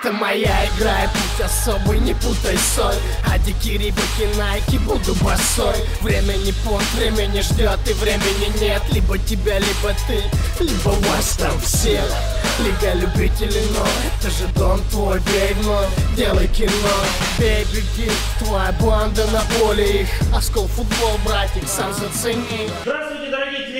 Это моя игра, и путь особый, не путай соль. А дикие найки, буду босой. Время не понт, время не ждет и времени нет. Либо тебя, либо ты, либо вас там все Лига любителей, но это же дом твой, бей вновь, делай кино. Бей, твоя банда на поле их. Оскол футбол, братик, сам зацени. Здравствуйте,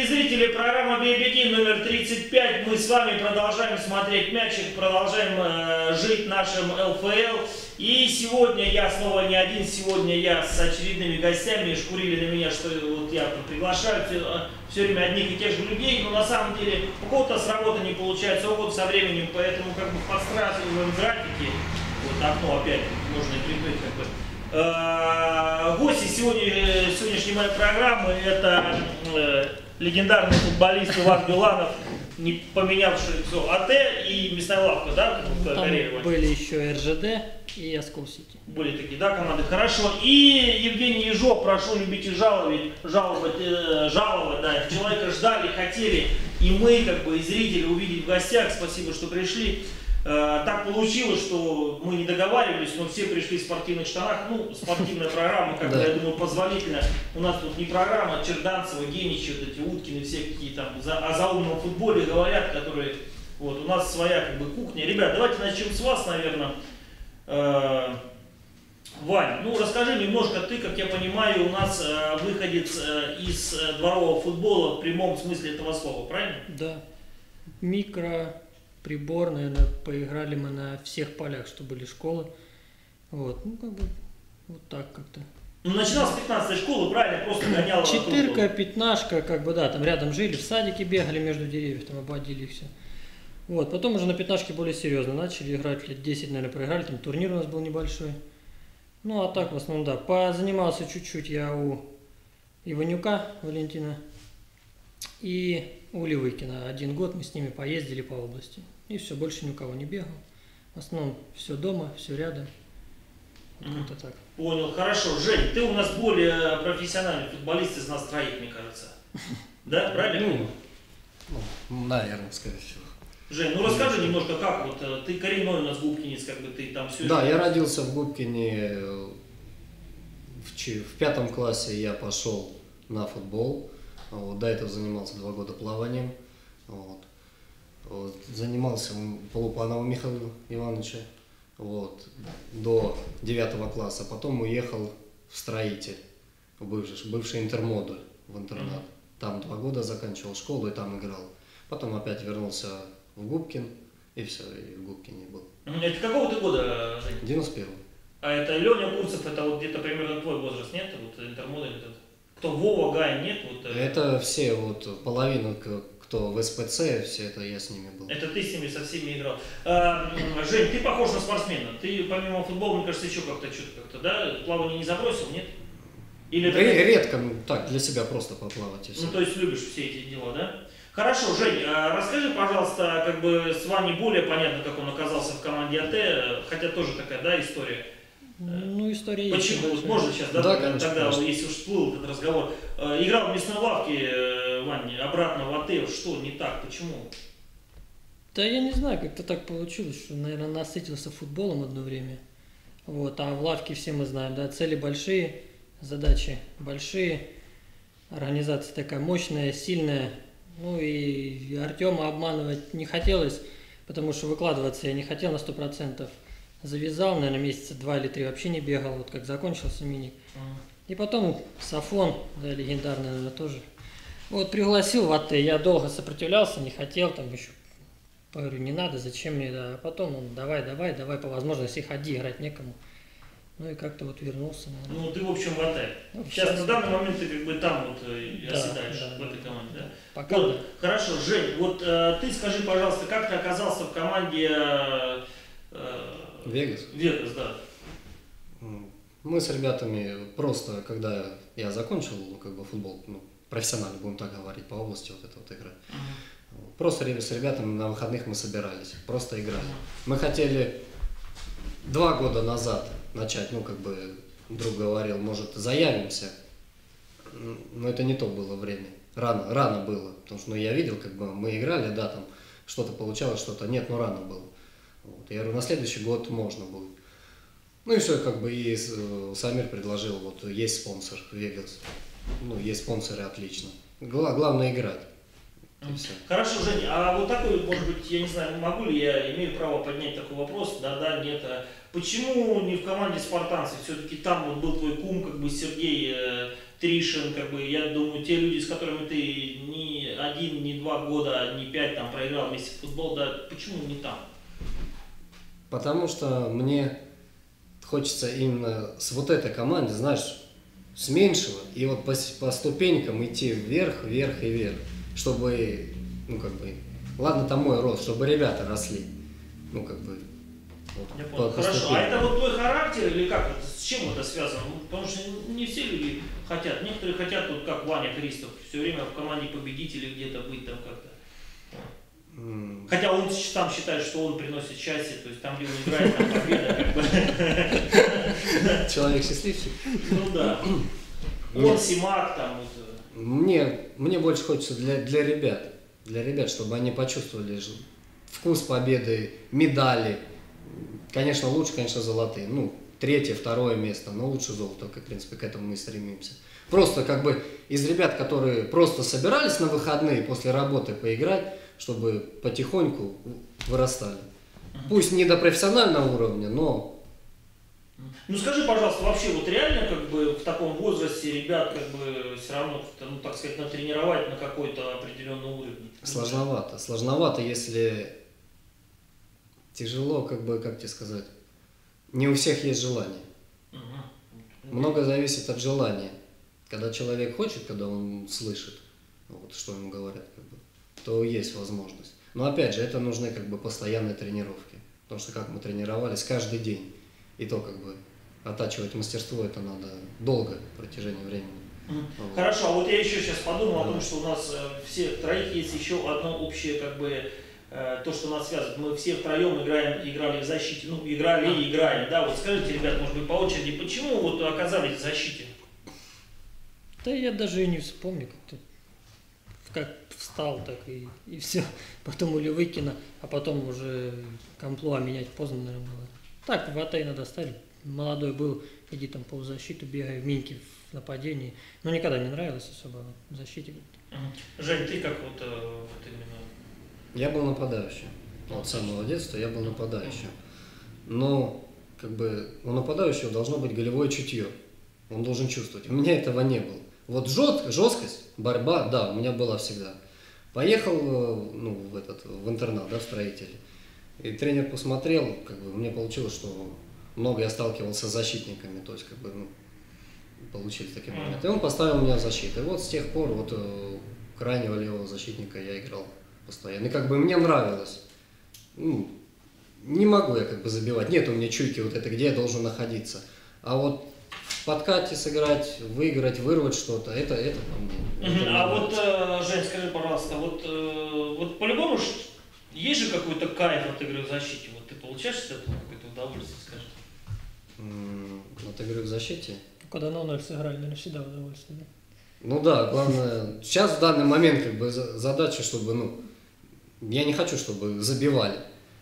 телезрители, программа «Бей-беги» номер 35. Мы с вами продолжаем смотреть мячик, продолжаем э, жить нашим ЛФЛ. И сегодня я снова не один, сегодня я с очередными гостями. Шкурили на меня, что вот я приглашаю все, все время одних и тех же людей, но на самом деле у кого-то с работы не получается, у кого-то со временем, поэтому как бы подстраиваем графики. Вот окно опять можно и прикрыть как бы. Э, Гости сегодня, сегодняшней моей программы это э, легендарный футболист Иван Биланов, не поменявший все АТ и мясная лавка, да, в Там были еще РЖД и Оскол Сити. Были такие, да, команды. Хорошо. И Евгений Ежов, прошу любить и жаловать, жаловать, э, жаловать, да. Человека ждали, хотели, и мы, как бы, и зрители увидеть в гостях. Спасибо, что пришли. Э, так получилось, что мы не договаривались, но все пришли в спортивных штанах. Ну, спортивная программа, как бы, Да. я думаю, позволительно. У нас тут не программа, Черданцева, Геничи, вот эти Уткины, все какие там за, о заумном футболе говорят, которые... Вот, у нас своя, как бы, кухня. Ребят, давайте начнем с вас, наверное. Э, Вань, ну расскажи немножко, ты, как я понимаю, у нас э, выходец э, из э, дворового футбола в прямом смысле этого слова, правильно? Да. Микро, прибор, наверное, поиграли мы на всех полях, что были школы. Вот, ну как бы вот так как-то. Ну, начинал с 15 школы, правильно, просто гонял. Четырка, пятнашка, как бы, да, там рядом жили, в садике бегали между деревьев, там обводили их все. Вот, потом уже на пятнашке более серьезно начали играть, лет 10, наверное, проиграли, там турнир у нас был небольшой. Ну, а так, в основном, да, позанимался чуть-чуть я у Иванюка Валентина и у Левыкина. Один год мы с ними поездили по области. И все, больше ни у кого не бегал. В основном все дома, все рядом. Как-то так. Понял, хорошо. Жень, ты у нас более профессиональный футболист из нас троих, мне кажется. Да, правильно? Ну, ну, наверное, скорее всего. Жень, ну расскажи немножко, как вот э, ты коренной у нас губкинец, как бы ты там все. Да, я родился в Губкине. э, В, в пятом классе я пошел на футбол. Вот, до этого занимался два года плаванием. Вот. Вот, Занимался Полупанова Михаила Ивановича вот, до девятого класса. Потом уехал в строитель, в бывший, бывший интермодуль в интернат. Там два года заканчивал школу и там играл. Потом опять вернулся в Губкин и все, и в Губкине был. Мгм. Это какого ты года, Жень? 91 А это Леня Курцев, это вот где-то примерно твой возраст, нет? Вот интермодуль этот. Кто Вова, Гай, нет? Вот, э, Это все, вот половина, кто в СПЦ, все это я с ними был. Это ты с ними со всеми играл. А, Жень, ты похож на спортсмена. Ты помимо футбола, мне кажется, еще как-то что-то как-то, да? Плавание не забросил, нет? Или это... Ре- Редко, ну, так, для себя просто поплавать и все. Ну, то есть любишь все эти дела, да? Хорошо, Жень, а расскажи, пожалуйста, как бы с вами более понятно, как он оказался в команде АТ, э, хотя тоже такая, да, история. Ну, история есть. Почему? Можно сейчас, да, Да, тогда, конечно, тогда, конечно. если уж всплыл этот разговор. Э, Играл в мясной лавке, э, Вань, обратно в АТ, что не так, почему? Да я не знаю, как-то так получилось, что, наверное, насытился футболом одно время. Вот, а в лавке все мы знаем, да, цели большие, задачи большие, организация такая мощная, сильная. Ну и Артема обманывать не хотелось, потому что выкладываться я не хотел на сто процентов. Завязал, наверное, месяца два или три вообще не бегал, вот как закончился мини. И потом Сафон, да, легендарный, наверное, тоже. Вот пригласил в АТ, я долго сопротивлялся, не хотел, там еще говорю, не надо, зачем мне, да. А потом он, давай, давай, давай, по возможности ходи, играть некому. Ну и как-то вот вернулся, наверное. Ну, ты, в общем, в АТ. Ну, Сейчас, сейчас- на данный момент ты как бы там вот э, Да, оседаешь, да, в этой команде, да? Пока Вот, да. хорошо, Жень, вот э, ты скажи, пожалуйста, как ты оказался в команде э, э, Вегас. Вегас, да? Мы с ребятами просто, когда я закончил, ну, как бы футбол, ну, профессионально, будем так говорить, по области вот это вот играть. Просто ре- с ребятами на выходных мы собирались, просто играли. Мы хотели два года назад начать, ну, как бы, друг говорил, может, заявимся, но это не то было время. Рано, рано было, потому что, ну, я видел, как бы, мы играли, да, там, что-то получалось, что-то нет, но рано было. Вот. Я говорю, на следующий год можно будет. Ну и все, как бы и Самир предложил, вот есть спонсор Вегас. Ну, есть спонсоры, отлично. Гла- главное играть. Хорошо, Женя, а вот такой, может быть, я не знаю, могу ли я, имею право поднять такой вопрос, да, да, нет. а Почему не в команде спартанцев? Все-таки там вот был твой кум, как бы Сергей э, Тришин, как бы, я думаю, те люди, с которыми ты не один, не два года, не пять там проиграл вместе в футбол, да, почему не там? Потому что мне хочется именно с вот этой команды, знаешь, с меньшего, и вот по, по ступенькам идти вверх, вверх и вверх, чтобы, ну как бы, ладно там мой рост, чтобы ребята росли, ну как бы, вот, Я по- понял. по Хорошо, а это вот твой характер или как? С чем это связано? Ну, потому что не все люди хотят. Некоторые хотят, вот как Ваня Кристов, все время в команде победителей где-то быть там как-то. Хотя он сам считает, что он приносит счастье, то есть там, где он играет, там победа, как бы. Человек счастливчик. Ну да. Он Симак там. э. Мне, мне больше хочется для, для ребят, для ребят, чтобы они почувствовали вкус победы, медали. Конечно, лучше, конечно, золотые. Ну, третье, второе место, но лучше золото, как, в принципе, к этому мы и стремимся. Просто как бы из ребят, которые просто собирались на выходные после работы поиграть, чтобы потихоньку вырастали. Пусть не до профессионального уровня, но Ну скажи, пожалуйста, вообще вот реально как бы в таком возрасте ребят как бы все равно, ну так сказать, натренировать на какой-то определенный уровень? Сложновато. Сложновато, если тяжело, как бы, как тебе сказать, не у всех есть желание. Мгм. Много зависит от желания. Когда человек хочет, когда он слышит, вот, что ему говорят, как бы, то есть возможность. Но опять же, это нужны как бы постоянные тренировки. Потому что как мы тренировались каждый день, и то как бы оттачивать мастерство это надо долго в протяжении времени. Вот. Хорошо, а вот я еще сейчас подумал о Да. том, что у нас э, всех троих есть еще одно общее, как бы, э, то, что нас связывает. Мы все втроем играем, играли в защите, ну, играли и играем, да, вот скажите, ребят, может быть, по очереди, почему вот оказались в защите? Да я даже и не вспомню, как-то как встал, так и, и все. Потом Улевыкина, а потом уже комплуа менять поздно, наверное, было. Так, в АТ иногда стали. Молодой был, иди там полузащиту, бегай в миньке в нападении. Но никогда не нравилось особо в защите. Жень, ты как вот, э, вот именно... Я был нападающим. Вот с самого детства я был нападающим. Но как бы у нападающего должно быть голевое чутье. Он должен чувствовать. У меня этого не было. Вот жест, жесткость, борьба, да, у меня была всегда. Поехал э, ну, в, этот, в интернат, да, в строители. И тренер посмотрел, как бы мне получилось, что много я сталкивался с защитниками, то есть как бы ну, получились такие моменты. И он поставил меня в защиту. И вот с тех пор вот э, крайнего левого защитника я играл постоянно. И как бы мне нравилось. Ну, не могу я как бы забивать. Нет у меня чуйки вот это, где я должен находиться. А вот подкате сыграть, выиграть, вырвать что-то, это, это по мне. Это А вот, э, Жень, скажи, пожалуйста, вот, э, вот по-любому есть же какой-то кайф от игры в защите? Вот ты получаешь от этого какое-то удовольствие, скажи? М, Вот игры в защите. Когда на 0 сыграли, наверное, всегда удовольствие. да? Ну да, главное, сейчас в данный момент как бы за- задача, чтобы, ну, я не хочу, чтобы забивали.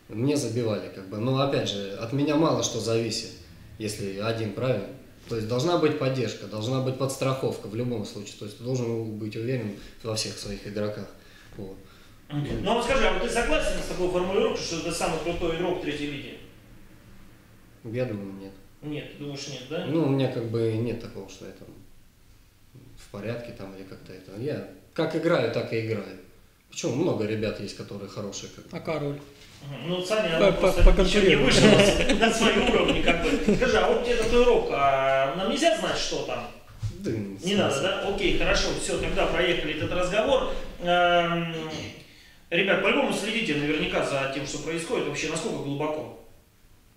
Мне забивали, как бы. Но опять же, от меня мало что зависит, если один правильно. То есть должна быть поддержка, должна быть подстраховка в любом случае. То есть ты должен быть уверен во всех своих игроках. Вот. Ну а вот скажи, а вот ты согласен с такой формулировкой, что это самый крутой игрок третьей лиги? Я думаю, нет. Нет, думаешь нет, да? Ну, у меня как бы нет такого, что я там в порядке там или как-то это. Я как играю, так и играю. Почему много ребят есть, которые хорошие. Как... А король? Ну, Саня, По- просто еще не вышла на свои уровни, как бы. Скажи, а вот тебе татуировка, а нам нельзя знать, что там? Да, Не надо, да? Окей, хорошо, все, тогда проехали этот разговор. Эм, Ребят, по-любому следите наверняка за тем, что происходит. Вообще, насколько глубоко?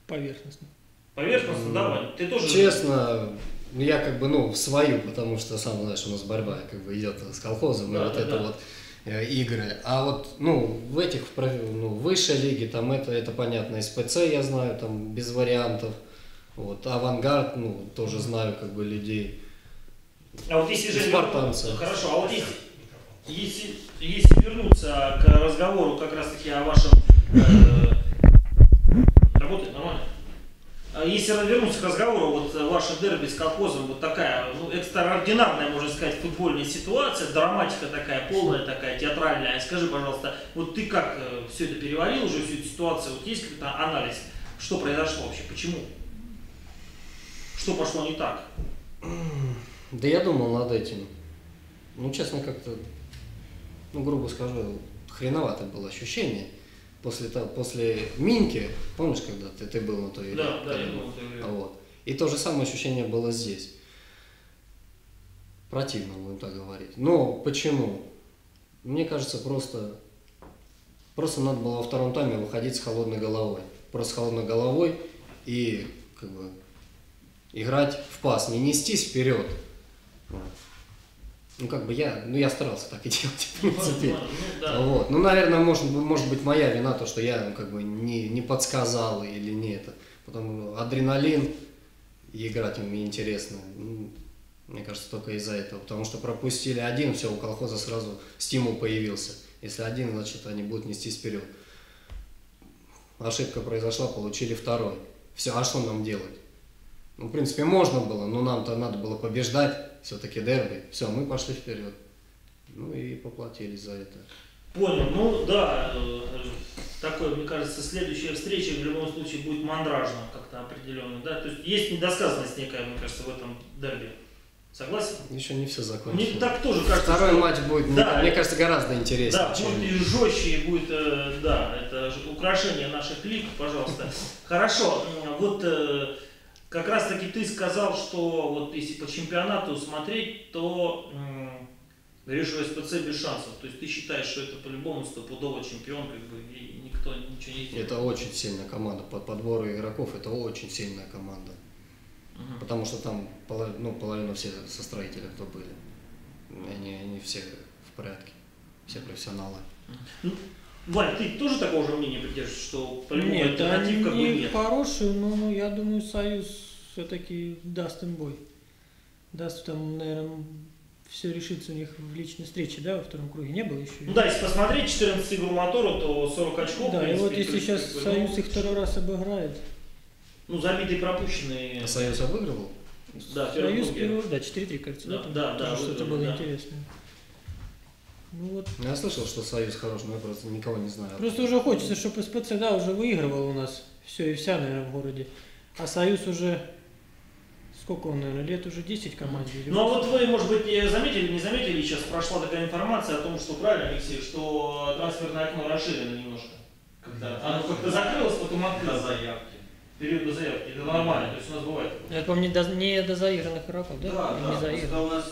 Поверхностно. Поверхностно, да, Вань? Ты тоже... Честно, я как бы, ну, в свою, потому что сам знаешь, у нас борьба как бы идет с колхозом, Да, и вот да, это да. вот игры. А вот, ну, в этих, ну, высшей лиге, там это, это понятно, СПЦ я знаю, там без вариантов. Вот, авангард, ну, тоже знаю, как бы, людей. А вот если же... Спартанцы. Хорошо, а вот если, если, если вернуться к разговору как раз-таки о вашем э, Работает нормально. А Если вернуться к разговору, вот э, ваше дерби с колхозом, вот такая, ну, экстраординарная, можно сказать, футбольная ситуация, драматика такая, полная такая, театральная. Скажи, пожалуйста, вот ты как э, все это переварил уже, всю эту ситуацию, вот есть какой-то анализ, что произошло вообще, почему? Что пошло не так? Да я думал над этим. Ну, честно, как-то, ну, грубо скажу, хреновато было ощущение. После, того, после Минки, помнишь, когда ты, ты был на той? Да, да, я был на той. А Вот. И то же самое ощущение было здесь. Противно, будем так говорить. Но почему? Мне кажется, просто, просто надо было во втором тайме выходить с холодной головой. Просто с холодной головой и как бы играть в пас, не нестись вперед. Ну, как бы я, ну, я старался так и делать, в принципе. Ну, да. Вот. Ну, наверное, может, быть- может быть моя вина, то, что я ну, как бы не, не подсказал или не это. Потому что адреналин, и играть им интересно. Ну, Мне кажется, только из-за этого. Потому что пропустили один, все, у колхоза сразу стимул появился. Если один, значит, они будут нестись вперед. Ошибка произошла, получили второй. Все, а что нам делать? Ну, в принципе, можно было, но нам-то надо было побеждать, все-таки дерби. Все, мы пошли вперед. Ну и поплатились за это. Понял, ну да, э, такое, мне кажется, следующая встреча в любом случае будет мандражно как-то определенно, да, то есть есть недосказанность некая, мне кажется, в этом дерби. Согласен? Еще не все Мне закончилось. так тоже кажется, Второй что- матч будет, мне- Да. мне кажется, гораздо интереснее. Да, чем- будет и жестче, и будет, э, да, это украшение наших лиг, пожалуйста. Хорошо, м, вот э, как раз таки ты сказал, что вот если по чемпионату смотреть, то говоришь, что СПЦ без шансов. То есть ты считаешь, что это по-любому стопудово чемпион, как бы, и никто ничего не сделает. Это очень сильная команда. По подбору игроков это очень сильная команда. Мгм. Потому что там ну, половина все со строителя, кто были. Они, они все в порядке. Все профессионалы. Вань, ты тоже такого же мнения придерживаешься, что по-любому Нет, альтернатив как бы нет? хорошие, но я думаю, Союз все-таки даст им бой. Даст там, наверное, все решится у них в личной встрече, да, во втором круге. Не было еще? Ну да, если посмотреть 14 игру мотора, то 40 очков. Да, и принципе, вот то если сейчас Союз ну, их второй раз обыграет, Ну, забитые пропущенные. А Союз обыгрывал? Да, Союз первый, да, 4-3, кажется, Да, да? там да, да, Что-то было да. интересное. Ну вот, Я слышал, что Союз хорош, но я просто никого не знаю. просто уже хочется, чтобы СПЦ, да, уже выигрывал у нас все и вся, наверное, в городе. А Союз уже, сколько он, наверное, лет уже 10 команде. Ну а вот вы, может быть, не заметили, не заметили, сейчас прошла такая информация о том, что правильно, Алексей, что трансферное окно расширено немножко. Когда оно как-то закрылось, потом открылось. заявки. Период до заявки. Это нормально, то есть у нас бывает. такое. Это, по-моему, не до, не до заигранных игроков, да? Да, да, не просто у нас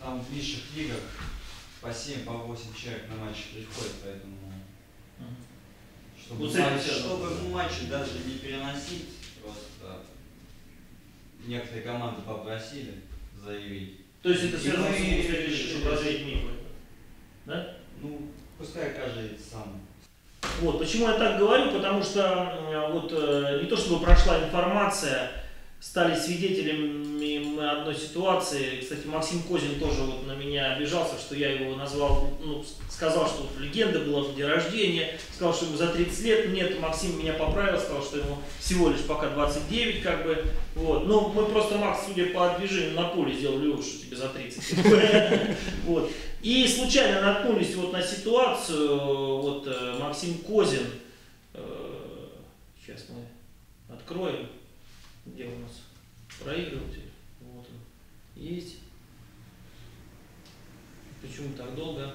там в низших лигах по 7, по 8 человек на матч приходит, поэтому чтобы, с этим матч- чтобы матчи даже не переносить, просто некоторые команды попросили заявить. То есть это ты решил, решили, развеять мифы. Да? Ну, пускай каждый сам. Вот, почему я так говорю, потому что э, вот э, не то чтобы прошла информация, стали свидетелями одной ситуации. Кстати, Максим Козин тоже вот на меня обижался, что я его назвал, ну, сказал, что вот легенда была в день рождения, сказал, что ему за 30 лет. Нет, Максим меня поправил, сказал, что ему всего лишь пока 29, как бы. Вот. Но мы просто, Макс, судя по движению на поле, сделали вывод, что тебе за 30. Вот. И случайно наткнулись вот на ситуацию, вот э, Максим Козин, э, сейчас мы откроем, где у нас проигрыватель, вот он, есть. Почему так долго?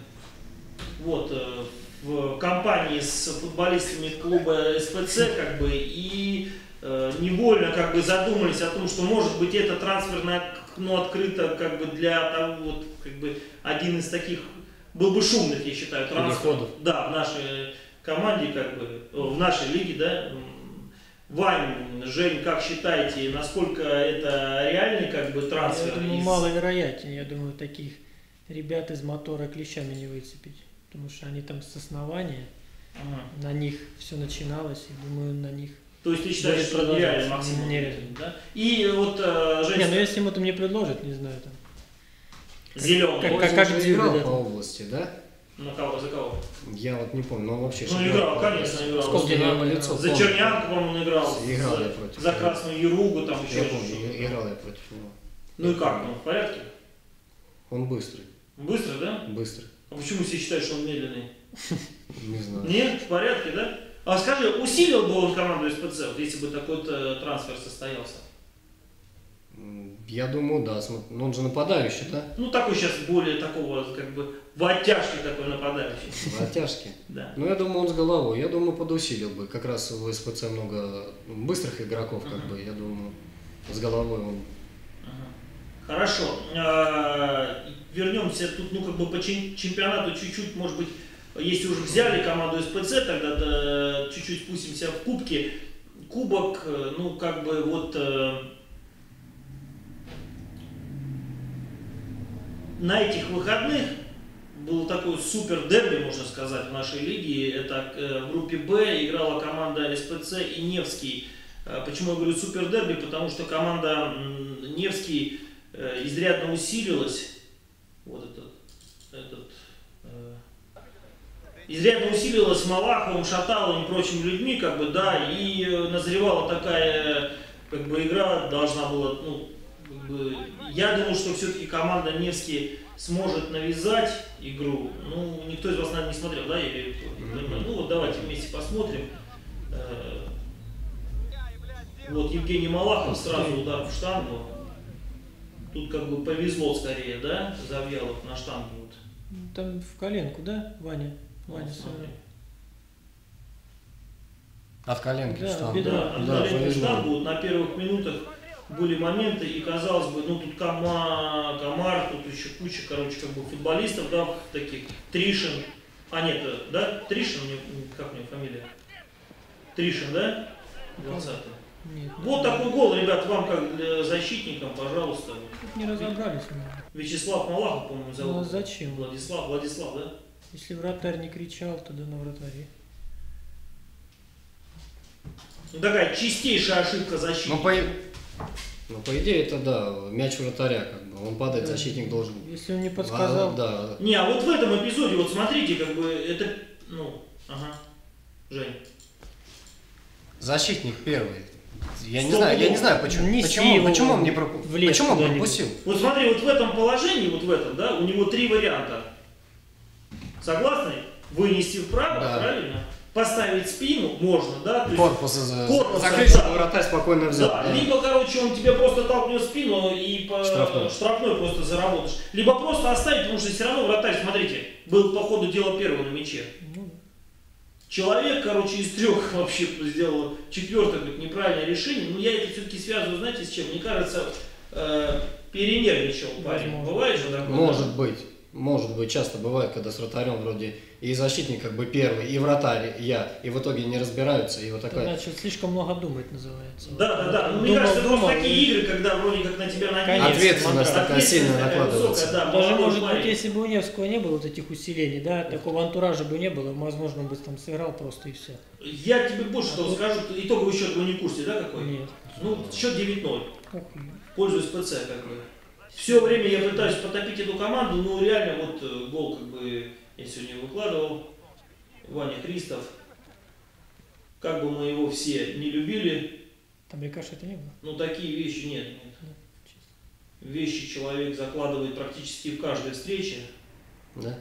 Вот, э, в компании с футболистами клуба СПЦ, как бы, и э, невольно как бы задумались о том, что может быть это трансферное окно открыто как бы для того, вот, как бы, один из таких, был бы шумных, я считаю. Переходов. Да, в нашей команде, как бы, в нашей лиге, да. Вань, Жень, как считаете, насколько это реальный как бы трансфер? Я думаю, из- маловероятнее. Я думаю, таких ребят из мотора клещами не выцепить. Потому что они там с основания, Ага. на них все начиналось, и думаю, на них... То есть ты считаешь, что продолжаться. нереально Максим Нереально. Да? И вот э, Жень, Не, ну если ему там не предложат, не знаю, там. зеленый. как- как же Дзюба, играл да, по области, да? На кого, за кого? Я вот не помню, но он вообще... Ну, играл, конечно, играл. Сколько Динамо лицо За. Чернянку, по-моему, играл. Играл за, я против За. Красную Яругу, там еще Я что-то. помню, и- играл я против него. Ну и как, он в порядке? Он быстрый, Быстро, да? быстрый. А почему все считают, что он медленный? Не знаю. Нет, в порядке, да? А скажи, усилил бы он команду СПЦ, вот если бы такой э, трансфер состоялся? Я думаю, да. Ну, он же нападающий, да? Ну, такой сейчас более такого, как бы, в оттяжке такой нападающий. В оттяжке. Да. Ну, я думаю, он с головой. Я думаю, подусилил бы. Как раз в СПЦ много быстрых игроков, как бы. Я думаю, с головой он... Хорошо. А, Вернемся тут, ну, как бы по чем- чемпионату чуть-чуть, может быть, если уже взяли команду СПЦ, тогда да, чуть-чуть спустимся в кубки. Кубок, э, ну, как бы вот э, на этих выходных был такой супер дерби, можно сказать, в нашей лиге. Это э, в группе Б играла команда СПЦ и Невский. Э, Почему я говорю супер дерби? Потому что команда Невский э, изрядно усилилась. Вот этот, этот изрядно усилилась Малаховым, Шаталовым и прочими людьми, как бы, да, и назревала такая, как бы, игра должна была, ну, я думаю, что все-таки команда Невский сможет навязать игру. Ну, никто из вас, наверное, не смотрел, да, я виду? Мгм. Ну, вот давайте вместе посмотрим. Э, Вот Евгений Малахов сразу удар в штангу. Тут как бы повезло скорее, да, Завьялов на штангу. Вот. Там в коленку, да, Ваня? Ваня Вот, смотри. От коленки Да, штангу. Да, Да, да повезло. штангу, на первых минутах были моменты, и казалось бы, ну тут Кома, Комар, тут еще куча, короче, как бы футболистов, да, таких, Тришин, а нет, э, да, Тришин, как у него фамилия? Тришин, да? 20 Нет. Вот такой гол, ребят, вам как для защитникам, пожалуйста. Тут не разобрались мы. Вячеслав Малахов, по-моему, зовут. Ну а зачем? Владислав, Владислав, да? Если вратарь не кричал, тогда на вратаре. Ну такая чистейшая ошибка защитника. Ну, по... ну, по идее, это да, мяч вратаря, как бы. Он падает, Да. защитник должен... Если он не подсказал, А, да, Не, а вот в этом эпизоде, вот смотрите, как бы это, ну, ага, Жень. защитник первый. Я не знаю, я не знаю, почему, неси почему, его почему он не пропу- почему он пропустил? Вот смотри, вот в этом положении, вот в этом, да, у него три варианта. Согласны? Вынести вправо, Да. правильно? Поставить спину можно, да? То есть- Корпус за- Корпус, закрыть, да. чтобы вратарь спокойно взял. Да, да. либо, короче, он тебе просто толкнет спину и по Штрафной. штрафной просто заработаешь. Либо просто оставить, потому что все равно вратарь, смотрите, был по ходу дела первый на мяче. ну, Человек, короче, из трех вообще сделал четвертое говорит, неправильное решение. Но я это все-таки связываю, знаете, с чем? Мне кажется, э, перенервничал парень. Возможно. Бывает же такое? Может быть. Может быть, часто бывает, когда с вратарем вроде и защитник как бы первый, и вратарь я, и в итоге не разбираются, и вот такая... значит слишком много думать называется. Да, да, да. Ну, мне Думал, кажется, это просто думал, такие и- игры, когда вроде как на тебя накинется. Ответственность такая сильно накладывается. высокая, да, Даже может быть, парень. если бы у Невского не было вот этих усилений, да, такого антуража бы не было, возможно, он бы там сыграл просто и все. Я тебе больше того скажу, итоговый счет вы не в курсе, да, какой? Нет. Ну, счет 9-0. Ох, Пользуюсь ПЦ, как бы. Все время я пытаюсь потопить эту команду, но реально вот э, гол, как бы, я сегодня выкладывал. Ваня Христов. Как бы мы его все не любили, Там рикошета не было. но такие вещи нет, нет. Вещи человек закладывает практически в каждой встрече. Да?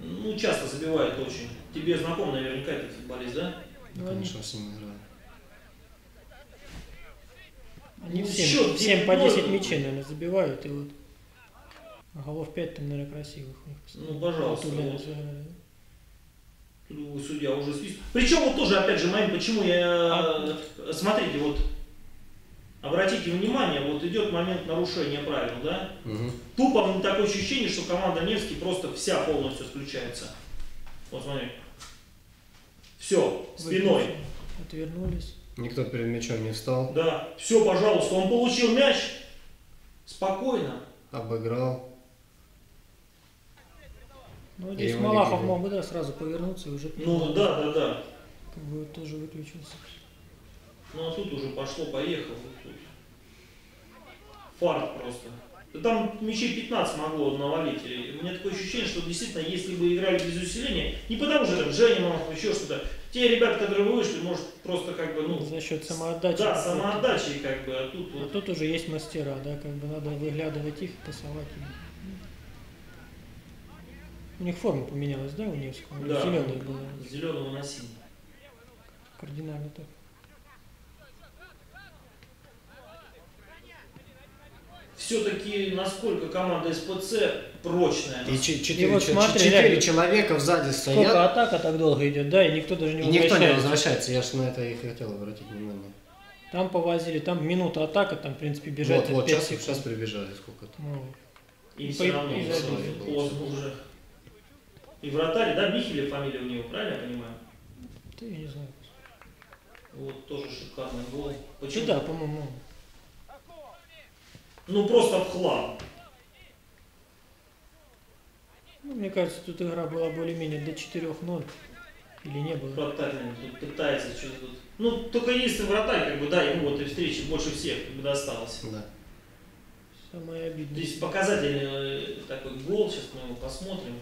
Ну, часто забивает очень. Тебе знаком наверняка этот футболист, да? Ну, они, Конечно, с ним играю. они Ну, всем, счет всем по 9-0. 10 мячей, наверное, забивают, и вот голов 5 там, наверное, красивых у них. Ну, пожалуйста, Вот, вот. сыграли. Тут судья уже свист. Причем вот тоже, опять же, момент, почему я... э, Смотрите, вот, обратите внимание, вот идет момент нарушения правил, да? Мгм. Тупо ну, такое ощущение, что команда Невский просто вся полностью отключается. Вот смотри. Все, спиной. Отвернулись. Никто перед мячом не встал, Да, все, пожалуйста, он получил мяч. Спокойно. обыграл. Ну, И здесь Малахов мог бы, да, сразу повернуться и уже Ну да, да, да. как бы тоже выключился. Ну а тут уже пошло-поехало. Тут. Фарт просто. Да Там мячей 15 могло навалить. И у меня такое ощущение, что действительно, если бы играли без усиления, не потому что там Женя Малахов, еще что-то, те ребята, которые вы вышли, может, просто как бы, ну, За счет самоотдачи. да, самоотдачи, как бы, а тут А вот тут уже есть мастера, да, как бы надо выглядывать их, пасовать. им. У них форма поменялась, да, у Невского? Да. Зеленая была. зеленого на синий. Кардинально так. Все-таки насколько команда СПЦ прочная. И че- четыре, вот че- смотри, четыре реально. человека сзади Сколько стоят, атака так долго идет, да, и никто даже не и никто не возвращается. возвращается. Я же на это и хотел обратить внимание. Там повозили, там минута атака, там, в принципе, бежать Вот, вот, сейчас, сейчас прибежали сколько-то. Ну, И, И все по- равно и поздно уже. И вратарь, да, Михеля фамилия у него, правильно я понимаю? ты, я не знаю. Вот тоже шикарный гол. Почему? да, по-моему. Ну просто в хлам. Ну, мне кажется, тут игра была более-менее до 4-0. Или не было. Вратарь наверное, тут пытается что-то тут. Ну, только если вратарь, как бы, да, ему в этой встрече больше всех как бы досталось. Да. Самое обидное. Здесь показательный э, такой гол, сейчас мы его посмотрим.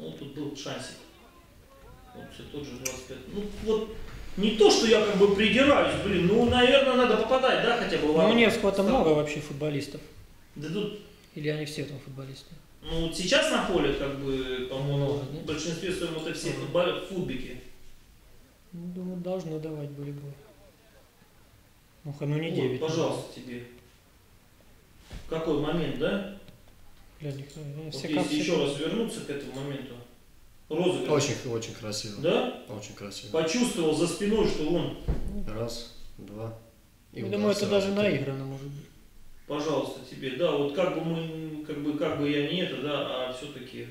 Ну, тут был шансик. Вот все тот же 25. Ну, вот не то, что я как бы придираюсь, блин, ну, наверное, надо попадать, да, хотя бы в Ну, у. Невского-то много вообще футболистов. Да тут, Или они все там футболисты? ну, вот сейчас на поле, как бы, по-моему, в большинстве своем это все Ага. футбол- футбики. Ну, думаю, должно давать волейбол. Ну, ха- ну не Вот, 9. пожалуйста, тебе. Какой момент, да? Глянь, их, э, Вот все если еще раз вернуться к этому моменту. Розыгрыш. Очень, очень красиво. Да? Очень красиво. Почувствовал за спиной, что он, Раз, два. и Я думаю, это даже наиграно может быть. пожалуйста, тебе. Да, вот как бы мы, как бы, как бы я не это, да, а все-таки.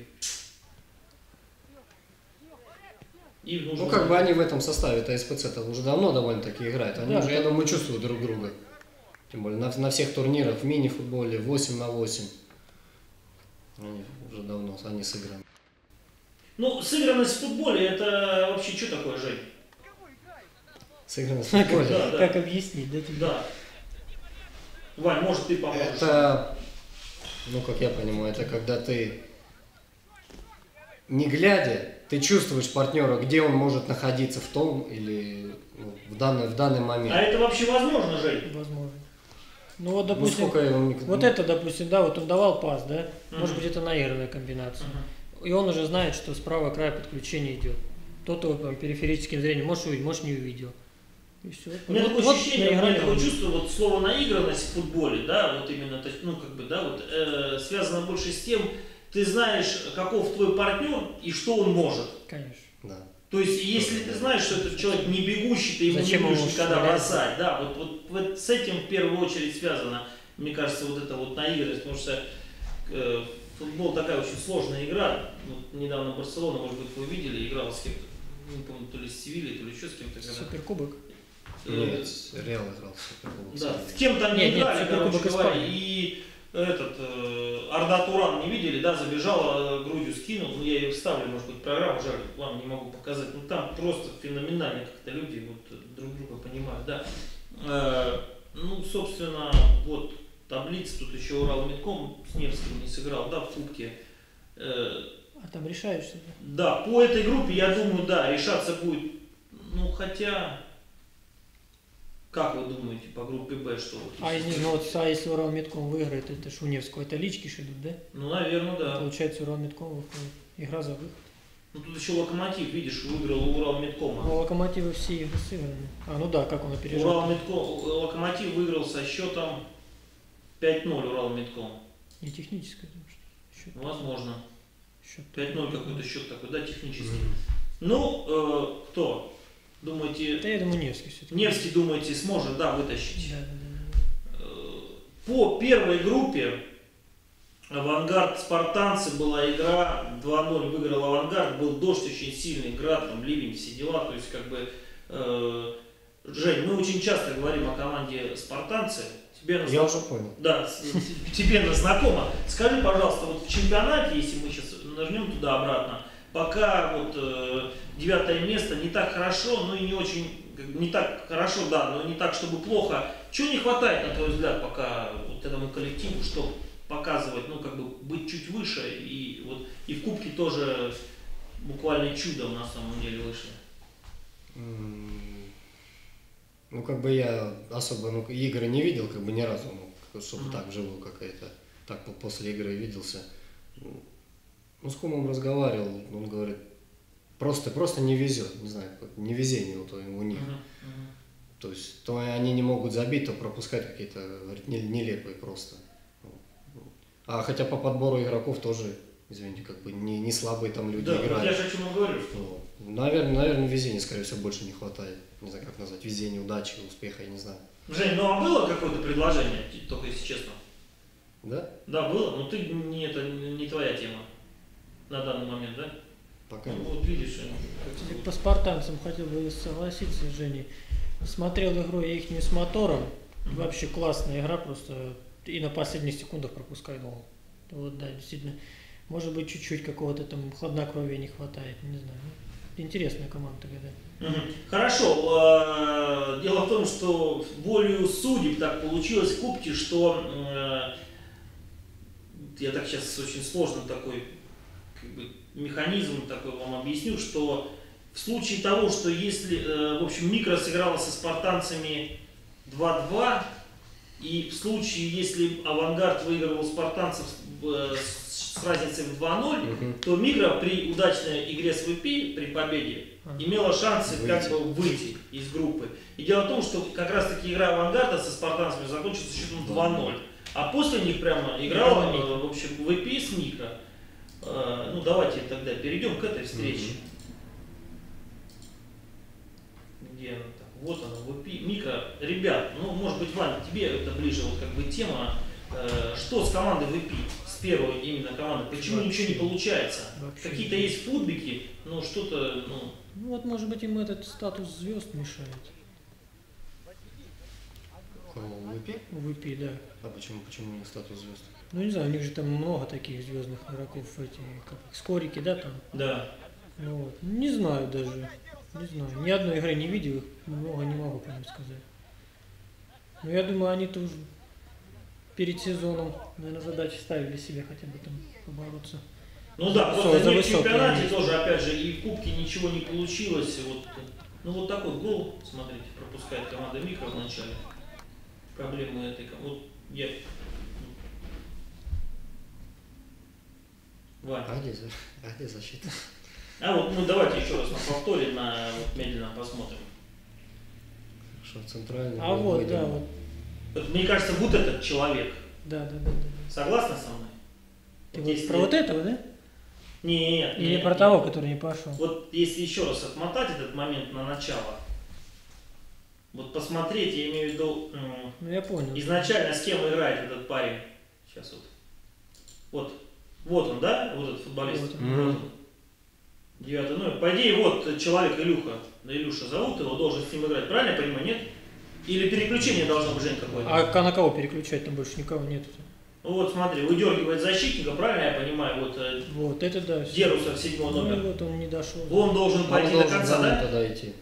И. Ну, как бы они в этом составе то СПЦ-то уже давно довольно-таки играют. Они Да, уже, я думаю, чувствуют друг друга. Тем более на, на всех турнирах, в мини-футболе, 8 на 8. Они уже давно, они сыграны. Ну, сыгранность в футболе, это вообще что такое, Жень? Сыграны в футболе. Да, да. Как объяснить, да? Да. Вань, может ты поможешь? Это, ну, как я понимаю, это когда ты, не глядя, ты чувствуешь партнера, где он может находиться в том или ну, в, данный, в данный момент. А это вообще возможно, Жень? Возможно. Ну вот, ну, допустим, сколько он- вот это, допустим, да, вот он давал пас, да? Мгм. Может быть, это наигранная комбинация. Мгм. И он уже знает, что справа края подключения идет. Тот его там, периферическим зрением, может увидеть, может не увидел. И все. У меня такое ощущение, наиграли такое чувство, вот слово наигранность в футболе, да, вот именно, то есть, ну, как бы, да, вот, э, связано больше с тем, ты знаешь, каков твой партнер и что он может. Конечно. Да. То есть, если ты знаешь, что этот человек не бегущий, ты ему Зачем не будешь никогда бросать, да, вот, вот, вот с этим в первую очередь связано, мне кажется, вот это вот наигранность, потому что э, футбол такая очень сложная игра. Вот недавно Барселона, может быть, вы видели, играла с кем-то, не помню, то ли с Севильей, то ли еще с кем-то. когда, Суперкубок. э, Нет, Реал играл Суперкубок. Да, с кем там не Нет, нет, играли, короче говоря, и этот э, Арда Туран не видели, да, забежал, э, грудью скинул, ну я ее вставлю, может быть, программу, жаль, вам не могу показать, ну там просто феноменально как-то люди вот э, друг друга понимают, да. Э, ну, собственно, вот таблица, тут еще Урал Метком с Невским не сыграл, да, в Кубке. Э, А там решаешься, да, по этой группе, я думаю, да, решаться будет, ну, хотя, как вы думаете, по группе Б, что вот? А, них, ну вот, а если Урал Метком выиграет, это ж у Невского, это лички идут, да? Ну, наверное, да. Получается, Урал Метком выходит. Игра за выход. Ну, тут еще Локомотив, видишь, выиграл у Урал У Меткома. Локомотива все игры сыграны. А, ну да, как он опережал. Урал Метком, Локомотив выиграл со счетом 5-0 Урал Метком. Не техническое, потому что счет. Ну, возможно. счет 5-0 какой-то счет такой, да, технический. Мгм. Ну, э, кто? Думаете, Да я думаю, Невский все-таки. Невский, думаете, сможет, да, вытащить? Да, да, да. Э, По первой группе Авангард Спартанцы была игра, 2-0 выиграл Авангард, был дождь очень сильный, град, там, ливень, все дела, то есть как бы, э, Жень, мы очень часто говорим о команде Спартанцы, тебе она Я уже понял. да, тебе она знакома. Скажи, пожалуйста, вот в чемпионате, если мы сейчас нажмем туда обратно, пока вот э, девятое место не так хорошо, но и не очень, не так хорошо, да, но не так, чтобы плохо. Чего не хватает, на твой взгляд, пока вот этому коллективу, чтобы показывать, ну, как бы быть чуть выше, и вот и в Кубке тоже буквально чудом на самом деле вышли. М, Ну, как бы я особо ну, игры не видел, как бы ни разу, ну, чтобы Мгм. так вживую какая-то. Так по- после игры виделся. Ну, с кумом разговаривал, он говорит, просто, просто не везет, не знаю, невезение вот у них. То есть, то они не могут забить, то пропускать какие-то нелепые просто. А хотя по подбору игроков тоже, извините, как бы не, не слабые там люди Да, я играют. же о чем говорю, что. Наверное, наверное, везения, скорее всего, больше не хватает. Не знаю, как назвать. Везение, удачи, успеха, я не знаю. Жень, ну а было какое-то предложение, только если честно? Да? Да, было, но ты не это не твоя тема на данный момент, да? Пока Ну, вот видишь, как- По спартанцам хотел бы согласиться с Женей. Смотрел игру я их с мотором. Мгм. Вообще классная игра, просто и на последних секундах пропускает гол. Вот, да, действительно. Может быть, чуть-чуть какого-то там хладнокровия не хватает, не знаю. Интересная команда тогда. Мгм. Хорошо. э, Дело в том, что волею судеб так получилось в Кубке, что э, я так сейчас очень сложно такой как бы, механизм такой вам объясню, что в случае того, что если, э, в общем, Микро сыграла со спартанцами 2-2, и в случае, если Авангард выигрывал спартанцев э, с с разницей в 2-0, Мгм. то Мигра при удачной игре с ВП, при победе, имела шансы как Выйти. бы выйти из группы. И дело в том, что как раз таки игра Авангарда со спартанцами закончилась счетом 2-0. А после них прямо играла, Микро. э, в общем, ВП с Микро. Э, Ну, давайте тогда перейдем к этой встрече. Где она так? Вот она, ВП, Микро. Ребят, ну, может быть, Ваня, тебе это ближе, вот как бы тема. Э, Что с командой ВП? С первой именно командой? Почему Вообще. ничего не получается? Вообще. Какие-то есть футбики, но что-то, ну, Ну вот, может быть, им этот статус звезд мешает. ВП? У ВП, да. А почему, почему не статус звезд? Ну не знаю, у них же там много таких звездных игроков, эти, как скорики, да, там. да. Ну вот. Не знаю даже. Не знаю. Ни одной игры не видел их, много не могу прям сказать. Но я думаю, они тоже перед сезоном, наверное, задачи ставили себе хотя бы там побороться. Ну да, За просто не в высокое чемпионате место. тоже, опять же, и в Кубке ничего не получилось. Вот, ну вот такой гол, смотрите, пропускает команда Микро в начале. Проблемы этой команды. Вот я... А где, за- а? А вот, ну давайте еще раз на повторе, на вот, медленно посмотрим. Что, центральный? А вот, выйден. да, вот. Вот, мне кажется, вот этот человек. Да, да, да, да. Согласны со мной? Ты Вот про вот этого, да? Нет, Или нет, про нет. того, который не пошел? Вот если еще раз отмотать этот момент на начало, вот посмотреть, я имею в виду, м, Ну я понял. изначально с кем играет этот парень. Сейчас вот. Вот. Вот он, да? Вот этот футболист. Вот он. Вот он. Девятый номер. По идее, вот человек Илюха. Да Илюша зовут его, должен с ним играть. Правильно я понимаю, нет? Или переключение должно быть, Жень, какое-то? А на кого переключать? Там больше никого нет. Ну вот смотри, выдергивает защитника, правильно я понимаю? Вот э, Вот, это да. Дерусов седьмой Ну номер. вот он не дошел. Он должен Он пойти до должен конца, за ним да? тогда идти.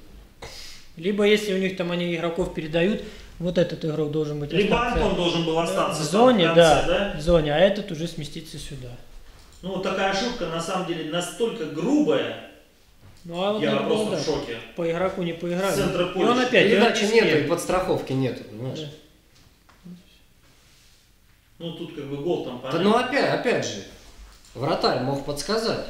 Либо если у них там они игроков передают, вот этот игрок должен быть Либо остаться Антон должен был остаться в зоне, в конце, да, да? в зоне, а этот уже сместится сюда. Ну вот такая ошибка на самом деле настолько грубая, Ну а вот я просто да, в шоке. по игроку не поиграли. Центра И он опять, и он нету, и подстраховки нету, понимаешь? Да. Ну тут как бы гол там Да, понятно. ну опять, опять же, вратарь мог подсказать,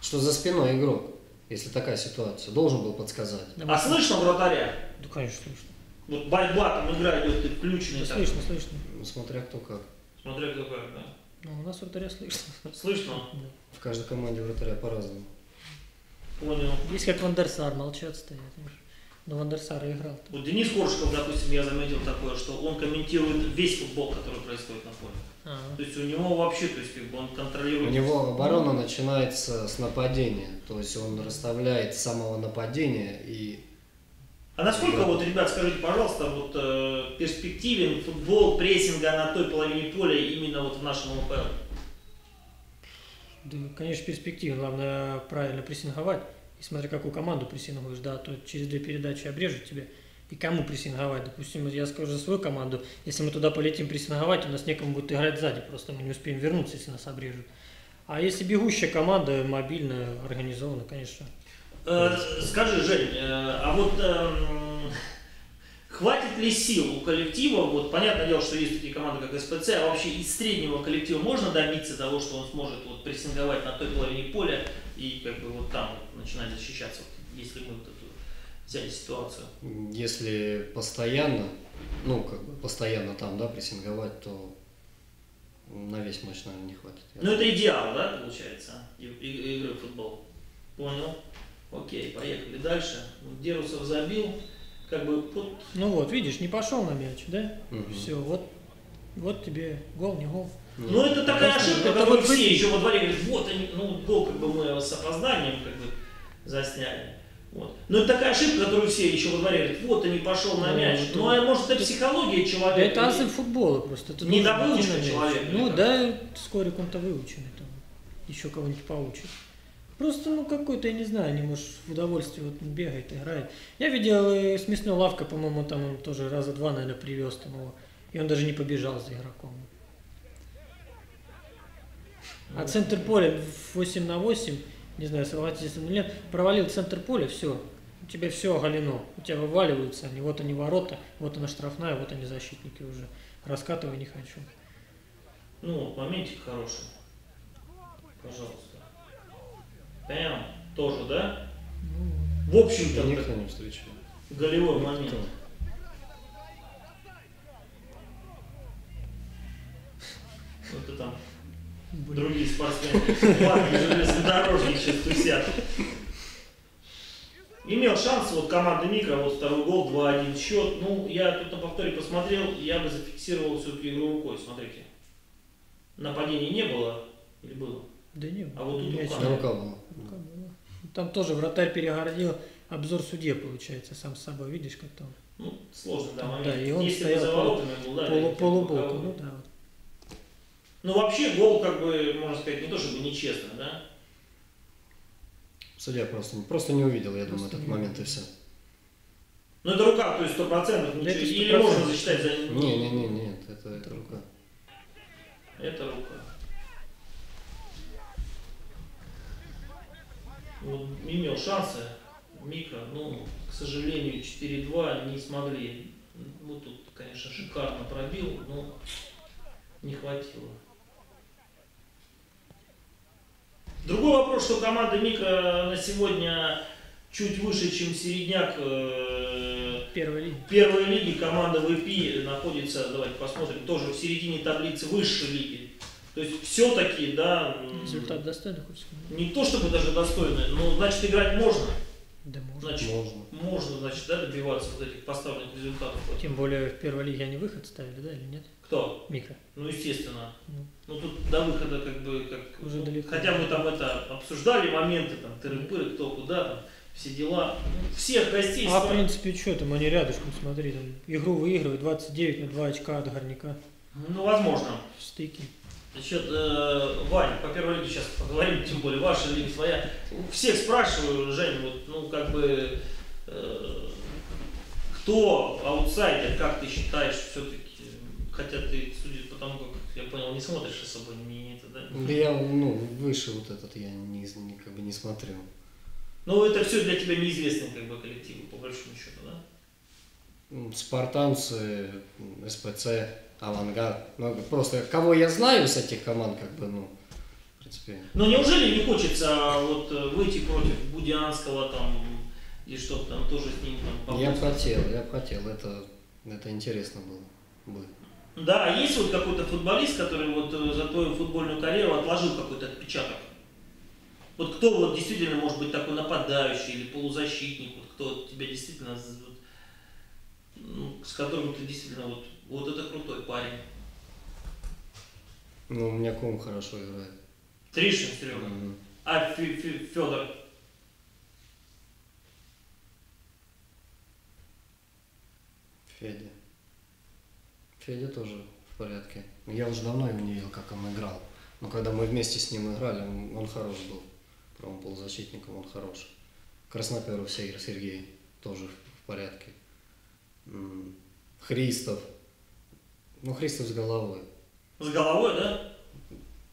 что за спиной игрок, если такая ситуация, должен был подсказать. Да, А слышно вратаря? Да, конечно, слышно. Вот борьба там игра идет, ты включенный Да, так. слышно, слышно. Ну, смотря кто как. Смотря кто как, да. Ну, у нас вратаря слышно. Слышно? В каждой команде вратаря по-разному. Понял. Есть как Вандерсар, молчат стоят. Но Вандерсар играл. Вот Денис Коршков, допустим, я заметил такое, что он комментирует весь футбол, который происходит на поле. А, То есть у него вообще, то есть как бы он У контролирует. него оборона начинается с нападения, то есть он расставляет с самого нападения и А насколько вот, ребят, скажите, пожалуйста, вот э, перспективен футбол прессинга на той половине поля именно вот в нашем ЛПЛ? да, конечно, перспектива. Главное правильно прессинговать И смотри, какую команду прессингуешь, да, то через две передачи обрежут тебе. И кому прессинговать? Допустим, я скажу за свою команду, если мы туда полетим прессинговать, у нас некому будет играть сзади, просто мы не успеем вернуться, если нас обрежут. А если бегущая команда, мобильная, организована, конечно. Э, скажи, Жень, э, а вот эм, хватит ли сил у коллектива, вот понятное дело, что есть такие команды, как СПЦ, а вообще из среднего коллектива можно добиться того, что он сможет вот прессинговать на той половине поля и как бы вот там вот начинать защищаться, вот, если мы вот эту взяли ситуацию? Если постоянно, ну, как бы постоянно там, да, прессинговать, то на весь матч, наверное, не хватит. Ну это идеал, да, получается, игры в футбол. Понял? Окей, поехали дальше. Дерусов забил, как бы вот Ну вот, видишь, не пошел на мяч, да? Мгм. Все, вот, вот тебе гол, не гол. Ну, это такая ошибка, это которую вот все вы- еще во дворе говорят, вот они, ну, гол как бы мы с опозданием как бы засняли. Вот. Но это такая ошибка, которую все еще во дворе говорят, вот они пошел на Ну, мяч. это- Ну, а может это психология человека. это азы футбола просто. Ты Не довыученный человек Ну да, вскоре он-то выученный там. Еще кого-нибудь поучит. Просто, ну, какой-то, я не знаю, не может в удовольствие вот бегает, играет. Я видел э, с мясной лавкой, по-моему, там он тоже раза два, наверное, привез там его. И он даже не побежал за игроком. А центр поля в 8 на 8, не знаю, согласитесь или нет, провалил центр поля, все. У тебя все оголено. У тебя вываливаются они. Вот они ворота, вот она штрафная, вот они защитники уже. Раскатывай не хочу. Ну, моментик хороший. Пожалуйста. Прям тоже, да? В общем-то, Никто не встречал. голевой момент. Ну, это там Блин. другие спортсмены. Ладно, железнодорожники сейчас тусят. Имел шанс, вот команда Микро, вот второй гол, 2-1 счет. Ну, я тут на повторе посмотрел, я бы зафиксировал все-таки игру рукой, смотрите. Нападений не было или было? Да не, А вот тут мяч- рука. Да, рука была. рука была. Там тоже вратарь перегородил. Обзор судье получается, сам с собой. Видишь, как там? Ну, сложный, да, Да, момент. и он Если стоял воротами был, да, Полу, полубоку. Ну да. Ну, вообще, гол, как бы, можно сказать, не то чтобы нечестно, да? Судья просто, просто не увидел, я думаю, Просто этот не момент и все. Ну, это рука, то есть 100%, ничего. Да это или 100%. можно засчитать за... Не-не-не, нет, это, это рука. Это рука. Вот имел шансы, микро, но, к сожалению, 4-2 не смогли. Вот тут, конечно, шикарно пробил, но не хватило. Другой вопрос, что команда Микро на сегодня чуть выше, чем середняк э, Первая линия. первой лиги команда ВП находится, давайте посмотрим, тоже в середине таблицы высшей лиги. То есть все-таки, да, Результат достойный, хочешь сказать? не то чтобы даже достойный, но значит играть можно. Да можно. Значит, Можно. можно, значит, да, добиваться вот этих поставленных результатов. Тем более в первой лиге они выход ставили, да, или нет? Кто? Микро. Ну, естественно. Ну. Ну, тут до выхода как бы... Как, Уже далеко. Хотя мы там это обсуждали моменты, там, тыры-пыры, кто куда, там, все дела. Ну, всех гостей... А в принципе, что там, они рядышком, смотри, там, игру выигрывают 29 на 2 очка от горняка. Ну, возможно. Стыки. Насчет, э, Вань, по первой лиге сейчас поговорим, тем более ваша лига своя. Всех спрашиваю, Жень, вот, ну, как бы, э, кто аутсайдер, как ты считаешь, все-таки, хотя ты, судя по тому, как я понял, не смотришь особо не это, да? Да я, ну, выше вот этот я не, не- как бы не смотрю. Ну, это все для тебя неизвестные, как бы, коллективы, по большому счету, да? Спартанцы, СПЦ, Авангард. Ну, просто кого я знаю с этих команд, как бы, ну, в принципе, Но неужели не хочется вот э, выйти против Будианского там, и чтобы там тоже с ним там я бы хотел, я бы хотел, это, это интересно было бы. Да, а есть вот какой-то футболист, который вот э, за твою футбольную карьеру отложил какой-то отпечаток? Вот кто вот действительно может быть такой нападающий или полузащитник, вот кто тебя действительно, вот, ну, с которым ты действительно вот, вот это крутой парень. Ну, у меня ком хорошо играет. Тришин, Серега. М, А Федор? Федя. Федя тоже в порядке. Я уже давно его не видел, как он играл. Но когда мы вместе с ним играли, он, он хорош был. Правым полузащитником он хорош. Красноперов Сер- Сергей тоже в порядке. Христов. Ну, Христов с головой. С головой, да?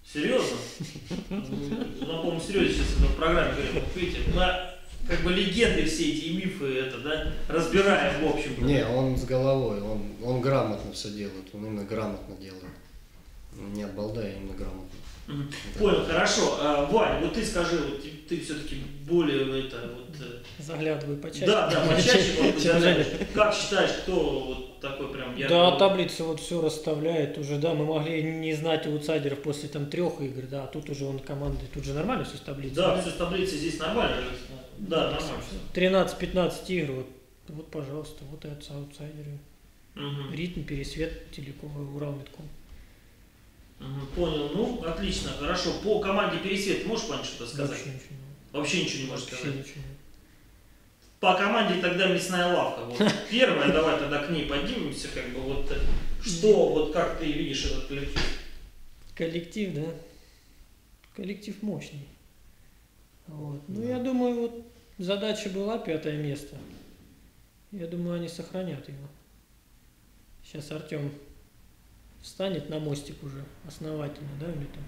Серьезно? Ну, по-моему, серьезно сейчас это в программе говорим. Вот видите, мы как бы легенды все эти и мифы это, да, разбираем, в общем. Не, он с головой, он, он грамотно все делает, он именно грамотно делает. Не от балда, а именно грамотно. Понял, хорошо. А, Вань, вот ты скажи, вот ты, все-таки более это вот. э, Заглядываю почаще. Да, да, почаще. Как считаешь, кто вот такой прям яркий? Да, таблица вот все расставляет уже, да, мы могли не знать аутсайдеров после там трех игр, да, а тут уже он команды, тут же нормально все с таблицей. Да, все с таблицей здесь нормально. Да, нормально. 13-15 игр, вот, вот, пожалуйста, вот это аутсайдеры. Мгм. Ритм, пересвет, телеком, Урал, Метком. Мгм, Понял. Ну, отлично, хорошо. По команде Пересвет можешь, Вань, что-то сказать? Вообще ничего не Вообще ничего не можешь Вообще сказать. ничего По команде тогда мясная лавка. Вот первая, давай тогда к ней поднимемся, как бы вот э, что, вот как ты видишь этот коллектив? Коллектив, да? Коллектив мощный. Вот. Ну, я думаю, вот задача была пятое место. Я думаю, они сохранят его. Сейчас Артем встанет на мостик уже основательно, да, или там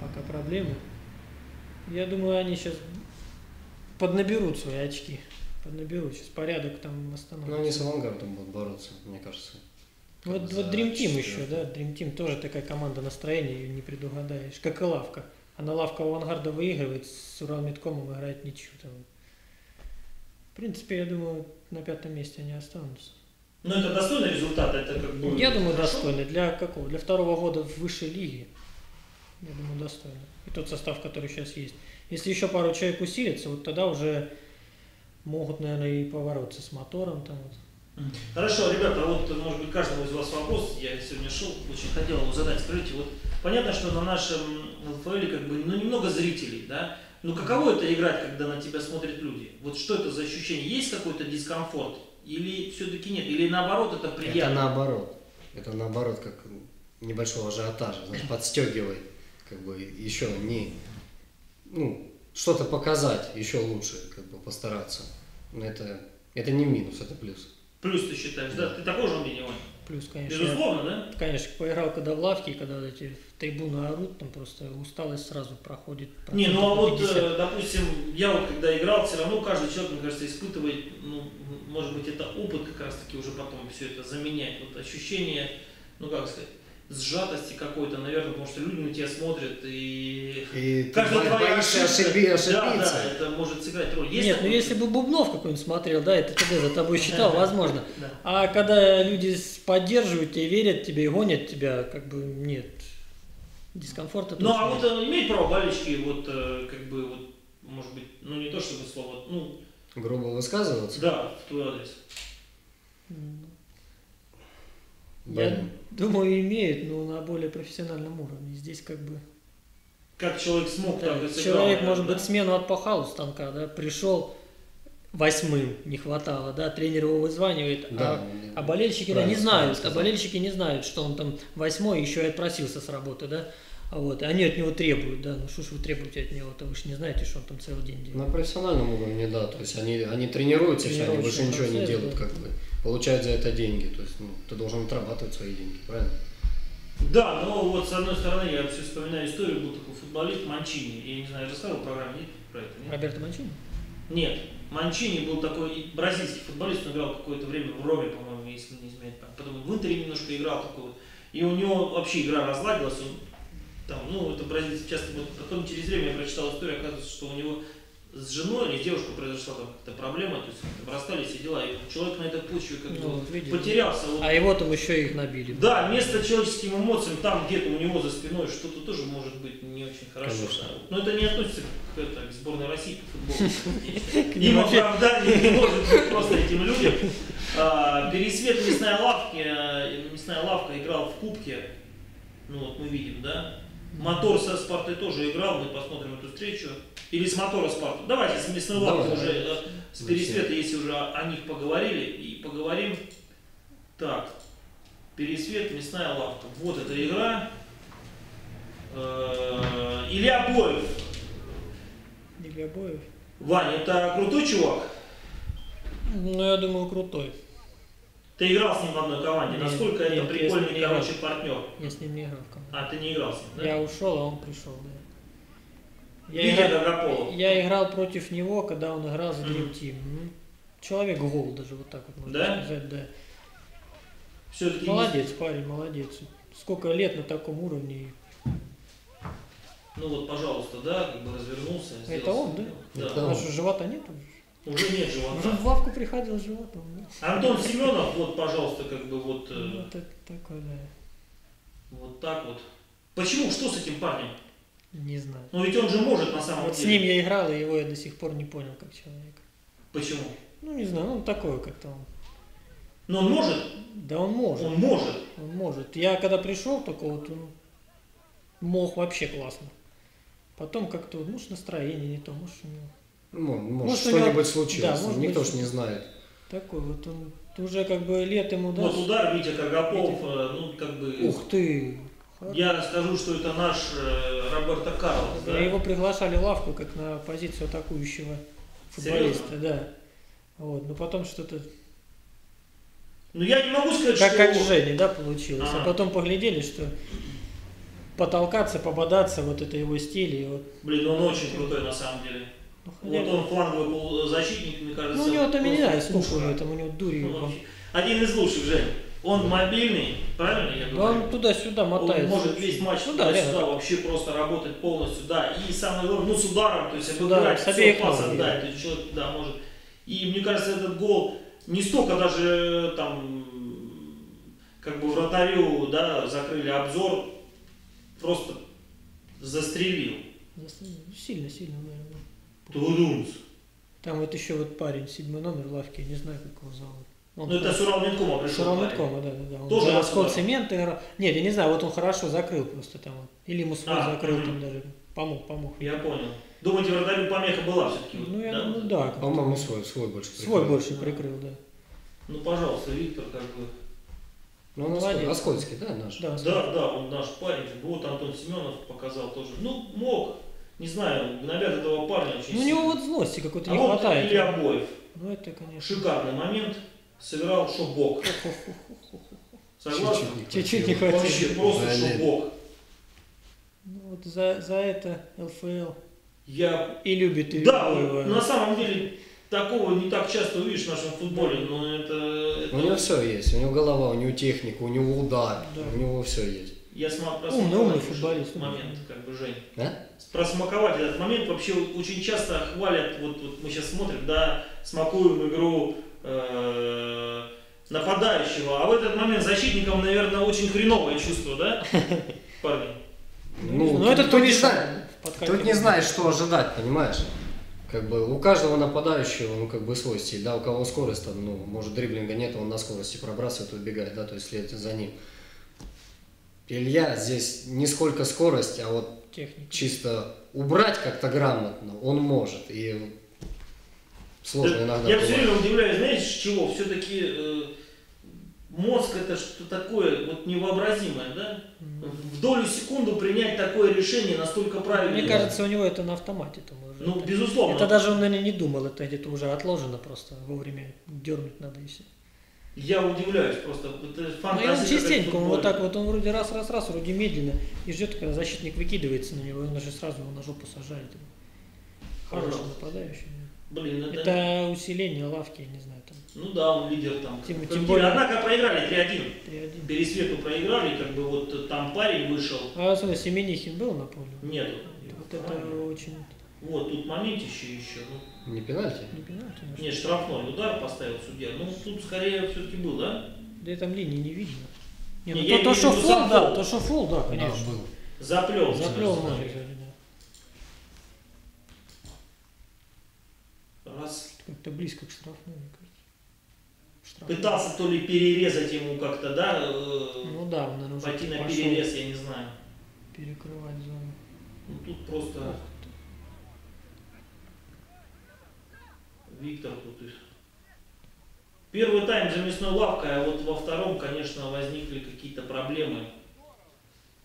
пока проблемы. Я думаю, они сейчас поднаберут свои очки. Поднаберут. Сейчас порядок там Ну, они восстановится. с авангардом будут бороться, мне кажется. Вот, вот Dream Team еще, да, Dream Team тоже такая команда настроения, ее не предугадаешь. Как и Лавка. Она Лавка у Авангарда выигрывает, с Уралметкомом играет ничью там. В принципе, я думаю, на пятом месте они останутся. Ну, это достойный результат, это как бы... Я думаю, хорошо. достойно. Для какого? Для второго года в высшей лиге. Я думаю, достойно. И тот состав, который сейчас есть. Если еще пару человек усилится, вот тогда уже могут, наверное, и побороться с мотором. Там вот. Хорошо, ребята, вот, может быть, каждому из вас вопрос, я сегодня шел, очень хотел его задать. Скажите, вот понятно, что на нашем ЛФЛ как бы, ну, немного зрителей, да? Ну, каково это играть, когда на тебя смотрят люди? Вот что это за ощущение? Есть какой-то дискомфорт? Или все-таки нет? Или наоборот, это Это приятно? наоборот. Это наоборот, как небольшого ажиотажа, знаешь, подстегивай, как бы еще не, ну, что-то показать еще лучше, как бы постараться. Но это, это не минус, это плюс. Плюс ты считаешь, да? Ты такого же мнения, Вань? Плюс, конечно, я- Безусловно, да? Конечно, поиграл когда в лавке, когда эти трибуны орут, там просто усталость сразу проходит. Не, ну а вот, 50. э, допустим, я вот когда играл, все равно каждый человек, мне кажется, испытывает, ну, может быть, это опыт как раз таки уже потом все это заменяет. Вот ощущение, ну как сказать, сжатости какой-то, наверное, потому что люди на тебя смотрят и... И Каждая твоя ошибка, ошиби- Да, ошибиться. да, это может сыграть роль. Есть Нет, ну если бы Бубнов какой-нибудь смотрел, да, это ТД за тобой считал, возможно. Да. А когда люди поддерживают тебя, верят тебе и гонят тебя, как бы нет. Дискомфорта Ну а вот э, имеют право болельщики, вот, э, как бы, вот, может быть, ну не то чтобы слово, ну, Грубо высказываться. да, в твой адрес. Я Блин. Думаю, имеют, но на более профессиональном уровне. Здесь как бы Как человек смог, да, так сыграл, человек, наверное, может да? быть, смену отпахал у станка, да, пришел восьмым, не хватало, да, тренер его вызванивает, Да, а, а болельщики да, не знают, а болельщики не знают, что он там восьмой, еще и отпросился с работы, да, вот, и они от него требуют, да, ну что ж вы требуете от него, то вы же не знаете, что он там целый день делает. На профессиональном уровне, да, то есть они, они тренируются, все, они больше ничего не делают, да. как бы, получают за это деньги, то есть, ну, ты должен отрабатывать свои деньги, правильно? Да, но вот с одной стороны, я все вспоминаю историю, был такой футболист Манчини. Я не знаю, я рассказывал в программе, нет про это? Нет? Роберто Манчини? Нет. Манчини был такой бразильский футболист, он играл какое-то время в Роме, по-моему, если не изменяет память. Потом в Интере немножко играл такой. И у него вообще игра разладилась, он там, ну, это бразильцы часто, вот потом через время я прочитал историю, оказывается, что у него с женой или с девушкой произошла там какая-то проблема, то есть как-то расстались все дела, и человек на этой почве как бы Ну, вот потерялся. Вот А его там еще их набили. Да, место человеческим эмоциям там где-то у него за спиной что-то тоже может быть не очень хорошо. Конечно. Но это не относится к, это, к сборной России по футболу. Им оправдания не может быть просто этим людям. А, Пересвет мясная лавка, э, мясная лавка играл в кубке. Ну вот мы видим, да? Мотор со Спартой тоже играл, мы посмотрим эту встречу. Или с мотора Спарту. Давайте с мясной лавкой Давай. уже, э, с Пересвета, если уже о о них поговорили, и поговорим. Так, Пересвет, мясная лавка. Вот эта игра. Э, Илья Боев. Илья Боев. Ваня, это крутой чувак? Ну, я думаю, крутой. Ты играл с ним в одной команде. Нет, Насколько это нет, я прикольный, не играл. короче, партнер? Я с ним не играл в команде. А, ты не играл с ним, да? Я ушел, а он пришел, да. Я Витя играл, я играл против него, когда он играл за. Dream Team. Ну, Человек гол даже вот так вот можно Да? сказать, да. Все-таки Молодец, парень, молодец. Сколько лет на таком уровне. Ну вот, пожалуйста, да, как бы развернулся. сделал Это он, да? дело. Это У он. нас же живота нет уже. Уже нет Уже живота. в лавку приходил с животом. да. Антон Семенов, вот, пожалуйста, как бы вот, э, Вот это такое, да. вот так вот. Почему? Что с этим парнем? Не знаю. Ну ведь он же может на самом Вот с деле. ним я играл, и его я до сих пор не понял как человека. Почему? Ну, не знаю, он такой как-то он. Но он может, Да он может. он может. Он может. Я когда пришел, только вот он мог вообще классно. Потом как-то, вот, может, настроение не то, может, у него Ну, может, Может, у него- что-нибудь да, случилось, может никто быть, ж не знает. такой вот он уже как бы лет ему да. Вот удар Витя Каргополов, э, ну как бы... Ух ты! Я скажу, что это наш э, Роберто Карлос, да? Да, Его приглашали в лавку как на позицию атакующего футболиста, да. Вот, но потом что-то Ну я не могу сказать, как, что... как Женя, да, получилось. А Ага. потом поглядели, что потолкаться, пободаться, вот это его стиль. И вот, Блин, он очень крутой на самом деле. Ну, Вот он фланговый полузащитник, мне кажется. ну, у него там, я не знаю, сколько у него там, у него дури. Ну. Один из лучших, Жень. Он мобильный, правильно я Да говорю? он туда-сюда Он мотает. может весь матч Ну да, туда-сюда реально. вообще просто работать полностью, да. И самое главное, ну с ударом, то есть ударом, обыграть, с обеих пас ног, отдать, то есть человек, да, может. И мне кажется, этот гол не столько даже там, как бы вратарю, да, закрыли обзор, просто застрелил. Сильно-сильно, наверное. Тудунс. Там вот еще вот парень, седьмой номер в лавке, не знаю, как его зовут. Он Ну это с Уралминкома пришел. Шурамыткома, да, да, да. Он Тоже сюда? цемент играл. Нет, я не знаю, вот он хорошо закрыл просто там. вот. Или ему свой А, закрыл мгм. там даже. Помог, помог. Я понял. Думаете, вратарю помеха была все-таки? Ну, я думаю, да. По-моему, свой, свой больше. Свой прикрыл. больше прикрыл, да. Ну, пожалуйста, Виктор, как бы. Ну, он Молодец. Осколь- Оскольский, да, наш? Да, Да, да, он наш парень. Вот Антон Семенов показал тоже. Ну, мог. Не знаю, гнобят этого парня очень Ну, у него вот злости какой-то а не вот хватает. Илья Боев. Ну, это, конечно. Шикарный момент. Сыграл шубок. Согласен? Чуть-чуть не хватило. Вообще просто шубок. Ну, вот за, за это ЛФЛ Я... и любит и Да, на самом деле, такого не так часто увидишь в нашем футболе, но это... это- У него все есть. У него голова, у него техника, у него удар. Да. У него все есть. Я смотрю, Умный, умный футболист, момент, как бы, Жень. А? просмаковать этот момент. Вообще очень часто хвалят, вот, вот мы сейчас смотрим, да, смакуем игру э, нападающего, а в этот момент защитникам, наверное, очень хреновое чувство, да, парни? Ну, тут- это тут то не знаю. Тут не знаешь, что ожидать, понимаешь? Как бы у каждого нападающего, ну, как бы свой стиль, да, у кого скорость там, ну, может, дриблинга нет, он на скорости пробрасывает, убегает, да, то есть следует за ним. Илья здесь не сколько скорость, а вот Техника. чисто убрать как-то грамотно он может. И сложно Да, иногда Я все бывает. время удивляюсь, знаете, с чего? Все-таки мозг это что такое вот невообразимое, да? В долю секунду принять такое решение настолько правильно. Мне кажется, у него это на автомате там уже. ну, это, безусловно. это даже он, наверное, не думал, это где-то уже отложено просто, вовремя дернуть надо и все. Я удивляюсь просто. Это Ну и он фантазия. частенько, он вот так вот, он вроде раз-раз-раз, вроде медленно, и ждет, когда защитник выкидывается на него, и он даже сразу его на жопу сажает. Хороший нападающий. Блин, это... Это усиление лавки, я не знаю, там Ну да, он лидер там. Тем- тем более- Однако проиграли 3-1. 3-1. Пересвету проиграли, как бы вот там парень вышел. А смотри, Семенихин был на поле? Нету. Вот это очень... Вот, тут моментище еще. Ну, Не пенальти? Не пенальти, может. нет, штрафной удар поставил судья. Ну, тут скорее все-таки был, да? Да там линии не видно. Не, Не, ну то, то, что фол, да, то, что фол, да, конечно. был. Заплел. Заплел да. может, да. Раз. Как-то близко к штрафной, мне кажется. Штрафной. Пытался то ли перерезать ему как-то, да? э, Ну да, он, наверное, пойти на пошел перерез, я не знаю. перекрывать зону. Ну, тут просто Виктор тут и- Первый тайм за мясной лавкой, а вот во втором, конечно, возникли какие-то проблемы.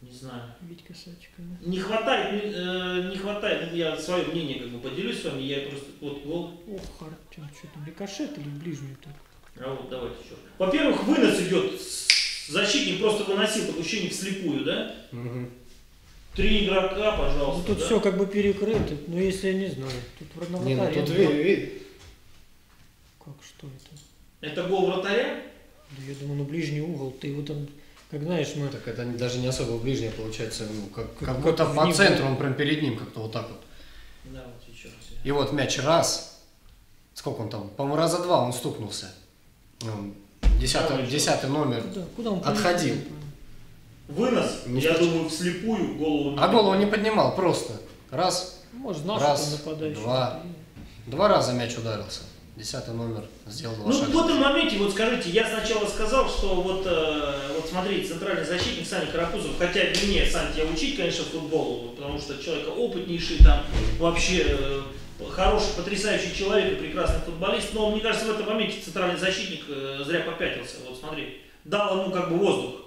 Не знаю. Витька Сачка. да. Не хватает, не, э, не хватает, ну, я свое мнение как бы поделюсь с вами, я просто, вот гол, Ох, Артем, что там, рикошет или в ближнюю так? а вот давайте еще. Во-первых, вынос идет, защитник просто выносил, такое ощущение вслепую, да? Мгм. Три игрока, Ну, пожалуйста, тут да? все как бы перекрыто, ну если я не знаю. Тут вроде на Не, ну тут было. ви- ви- Как, что это? Это гол вратаря? Да я думаю, ну ближний угол, ты его там, как знаешь, мы... Так это не- даже не особо в ближнее получается, ну, как, Как как будто по центру, он прям перед ним как-то вот так вот. Да, вот еще раз. И вот мяч раз, сколько он там, по-моему, раза два он стукнулся. Ну, Десятый, Давай, десятый номер. Куда, куда он Отходил. Вынос, Не я встреч- думаю, вслепую голову. А голову не поднимал, просто. Раз, Может, знал, Раз, что там нападающий. два. два раза мяч ударился. Десятый номер сделал Ну, шага. в этом моменте, вот скажите, я сначала сказал, что вот, э, вот смотрите, центральный защитник Саня Карапузов, хотя мне, Сань, тебя учить, конечно, футболу, потому что человека опытнейший, там, вообще э, хороший, потрясающий человек и прекрасный футболист, но мне кажется, в этом моменте центральный защитник э, зря попятился, вот смотри, дал ему как бы воздух.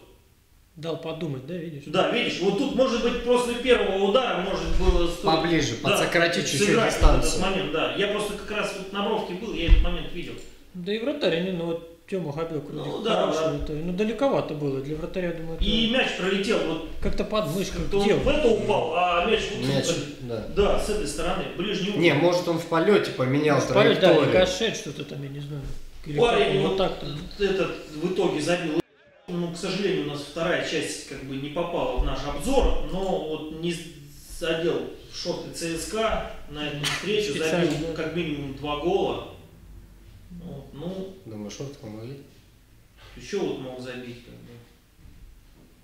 Дал подумать, да, видишь? Да, видишь, вот тут, может быть, после первого удара, может было... стоить- Поближе, Да, подсократить чуть-чуть вот этот дистанцию. момент, да. Я просто как раз вот на бровке был, я этот момент видел. Да и вратарь, ну вот Тёма Хабек вроде Ну, да, хороший да. вратарь. Ну далековато было для вратаря, думаю, это И мяч пролетел, вот как-то под мышкой. как-то он в это упал, а мяч вот Мяч, тут, да. Да, с этой стороны, ближний угол. Не, может он в полете поменял Полет, да, траекторию. рикошет, что-то там, я не знаю. Или как Парень вот вот так там. этот в итоге забил. Ну, к сожалению, у нас вторая часть как бы не попала в наш обзор, но вот не задел шорты ЦСКА на эту встречу, Специально, забил да. как минимум два гола. Вот, ну, Думаю, шорты помогли. еще вот мог забить. Как бы.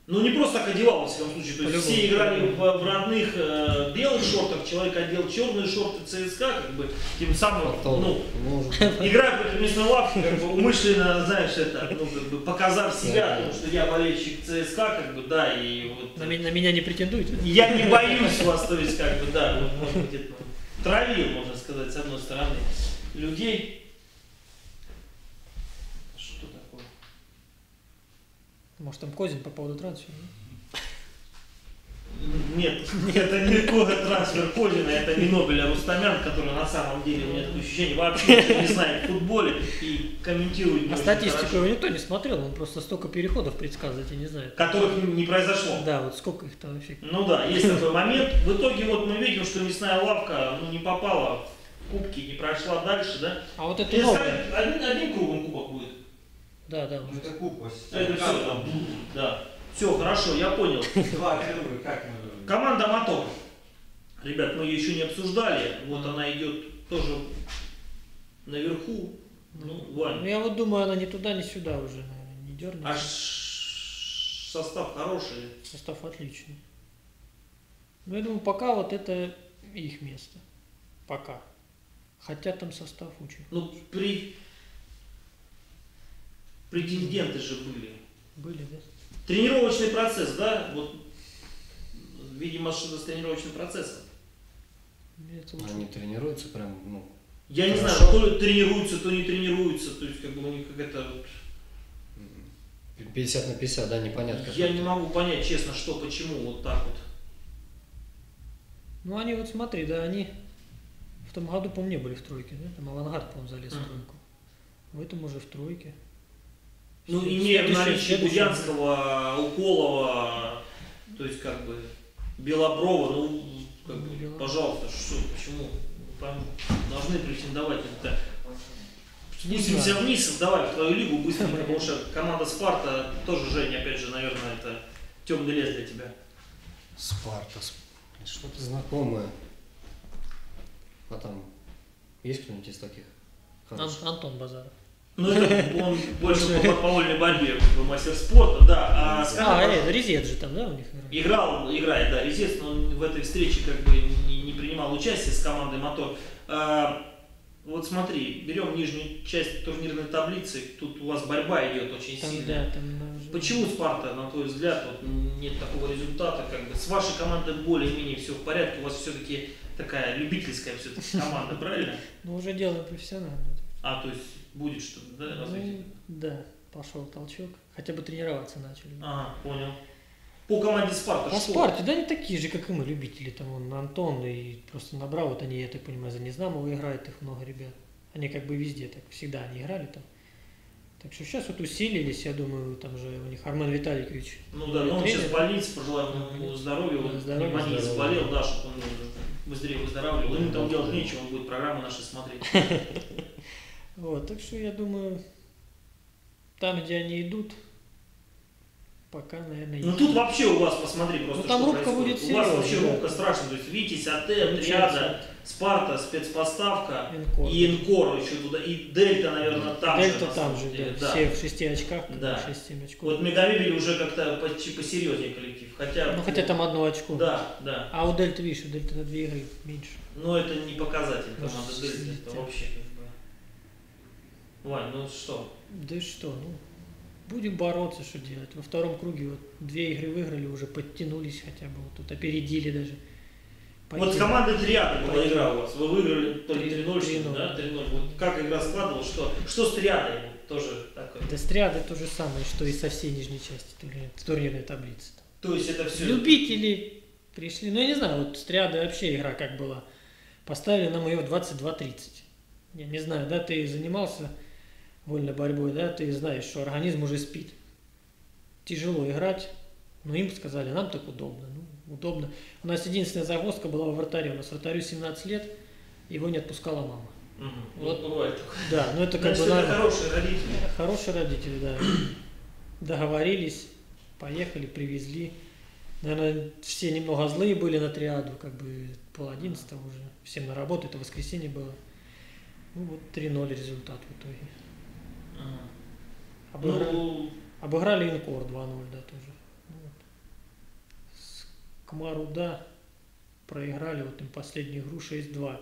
Ну, не просто так одевал, во всяком случае. То есть По-любому, все играли в, в родных э, белых шортах, человек одел черные шорты ЦСКА, как бы, тем самым, Потом, ну, играя против местной лавки, как бы умышленно, знаешь, это, ну, как бы, показав себя, потому что я болельщик ЦСКА, как бы, да, и вот... На, меня- на меня не претендует. Я не боюсь вас, то есть, как бы, да, вот, может быть, это травил, можно сказать, с одной стороны, людей. Что такое? Может там Козин по поводу трансфера? Нет, это не трансфер Козина, это не Нобеля Рустамян, который на самом деле, у меня такое ощущение, вообще не знает в футболе и комментирует А статистику хорошо. его никто не смотрел, он просто столько переходов предсказывать и не знает. Которых не произошло. Да, вот сколько их там вообще. Ну да, есть такой момент. В итоге вот мы видим, что мясная лавка ну, не попала в кубки, не прошла дальше, да? А вот это скажем, один, один кругом кубок будет. Да, да. Ну это куб Это все там. Да. Все, хорошо, я понял. Два первых, как мы... Команда Мотор. Ребят, мы ее еще не обсуждали. Вот она идет тоже наверху. Ну, Ну, Вань, я вот думаю, она ни туда, ни сюда уже, наверное, не дернется. аж состав хороший. Состав отличный. Ну, я думаю, пока вот это их место. Пока. Хотя там состав очень. Ну, при... Претенденты же были. Были, да? Тренировочный процесс, да? Вот, видимо, что-то с тренировочным процессом. Мне лучше. они тренируются прям, ну, Я не знаю, то тренируются, то не тренируются. То есть, как бы у них какая-то... вот- 50 на 50, да, непонятно. Я не могу понять, честно, что, почему вот так вот. Ну, они вот смотри, да, они в том году, по-моему, не были в тройке, да? Там авангард, по-моему, залез в тройку. В этом уже в тройке. Ну, имея в наличии Гудянского, Уколова, то есть, как бы, Белоброва, ну, как бы, Белоброва. пожалуйста, что, почему? Не пойму. Должны претендовать это. Спустимся вниз, давай в твою лигу быстренько, потому что команда Спарта тоже, Женя, опять же, наверное, это темный лес для тебя. Спарта, Сп- что-то знакомое. А там есть кто-нибудь из таких? Ан-? Антон Базаров. Ну, он больше по подпольной борьбе, как мастер спорта, да. А, скажи, А, э, Резет же там, да, у них? Играл, играет, да, естественно, он в этой встрече как бы не, не принимал участие с командой Мотор. А, вот смотри, берем нижнюю часть турнирной таблицы, тут у вас борьба идет очень Там, сильная. да, там да, Почему Спарта, на твой взгляд, вот, нет такого результата? Как бы с вашей командой более-менее все в порядке, у вас все-таки такая любительская все-таки команда, правильно? Ну, уже дело профессионально. А, то есть будет что-то, да, развитие? Ну, да, пошел толчок. Хотя бы тренироваться начали. Ага, понял. По команде Спарта По что? Спарте, да они такие же, как и мы, любители. Там он Антон и просто набрал, вот они, я так понимаю, за Незнамова играют, их много ребят. Они как бы везде, так всегда они играли там. Так что сейчас вот усилились, я думаю, там же у них Армен Витальевич. Ну да, но он сейчас тренер. в больнице, пожелаем ему здоровья, он здоровья, здоровья. заболел, да, чтобы он быстрее выздоравливал. Ему там делать нечего, он будет программы наши смотреть. Вот, так что я думаю, там, где они идут, пока, наверное, Ну тут вообще у вас, посмотри просто, Ну, там что рубка происходит. будет У вас вообще да. рубка страшная. То есть Витязь, АТ, Триада, Спарта, спецпоставка Инкор. и Инкор еще туда. И Дельта, наверное, там же. Дельта там же, деле, да, все в шести очках, Да. 6-7 очков. Вот Мегамебель уже как-то почти посерьезнее коллектив. Хотя, Ну, хотя там одно очко. Да, да. А у Дельты, видишь, у Дельты на две игры меньше. Но это не показатель команды Дельта. Это вообще. Вань, ну что? Да и что, ну, будем бороться, что делать. Во втором круге вот две игры выиграли, уже подтянулись хотя бы, вот тут опередили даже. Вот с Пойдем. командой Триады была Пойдем. игра у вас. Вы выиграли то ли Три- 3-0, что ли, 3-0. да? 3-0. Вот как игра складывалась? Что, что с Триадой? Вот Тоже такое. Да с Триадой то же самое, что и со всей нижней части турнир- турнирной таблицы. То есть это все... Любители пришли, ну я не знаю, вот с Триадой вообще игра как была. Поставили нам ее в 22.30. Я не знаю, да, ты занимался вольной борьбой, да, ты знаешь, что организм уже спит. Тяжело играть, но им сказали, нам так удобно. Ну, удобно. У нас единственная загвоздка была во вратаре. У нас вратарю 17 лет, его не отпускала мама. Вот Вот. бывает такое. Да, ну это как Значит, бы это надо- хорошие родители. Хорошие родители, да. Договорились, поехали, привезли. Наверное, все немного злые были на триаду, как бы пол одиннадцатого уже. Всем на работу, это воскресенье было. Ну вот 3-0 результат в итоге. Ага. Обыграли, Ну, обыграли Инкор 2-0, да, тоже. Ну вот. С Кмару, да, проиграли вот им последнюю игру 6-2.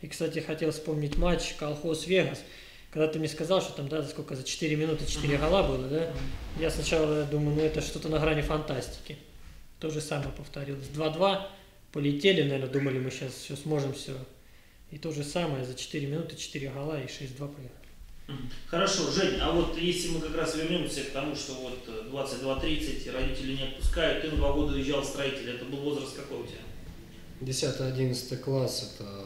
И, кстати, хотел вспомнить матч Колхоз-Вегас. Когда ты мне сказал, что там, да, за сколько, за 4 минуты 4 гола было, да? Я сначала думаю, ну это что-то на грани фантастики. То же самое повторилось. 2-2, полетели, наверное, думали, мы сейчас все сможем, все. И то же самое, за 4 минуты 4 гола и 6-2 проиграли. Хорошо, Жень, а вот если мы как раз вернемся к тому, что вот э, 22-30 родители не отпускают, ты на два года уезжал строитель, это был возраст какой у тебя? 10-11 класс, это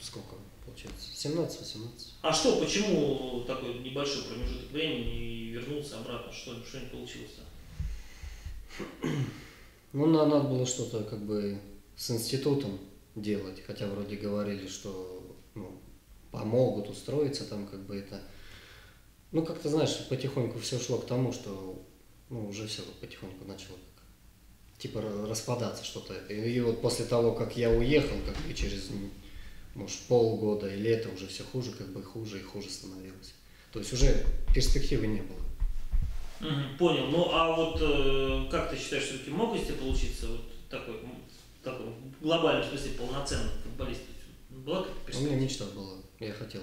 сколько получается? 17-18. А что, почему такой небольшой промежуток времени и вернулся обратно? Что, что не получилось-то? Ну, на- надо было что-то как бы с институтом делать, хотя вроде говорили, что ну, помогут устроиться там, как бы это. Ну, как-то, знаешь, потихоньку все шло к тому, что ну, уже все потихоньку начало типа ра- распадаться что-то. И, и вот после того, как я уехал, как бы через, может, полгода или это уже все хуже, как бы хуже и хуже становилось. То есть уже перспективы не было. Понял. Ну а вот э, как ты считаешь, все-таки мог тебя получиться вот такой, такой в глобальном смысле полноценный футболист? Была У меня мечта была, я хотел.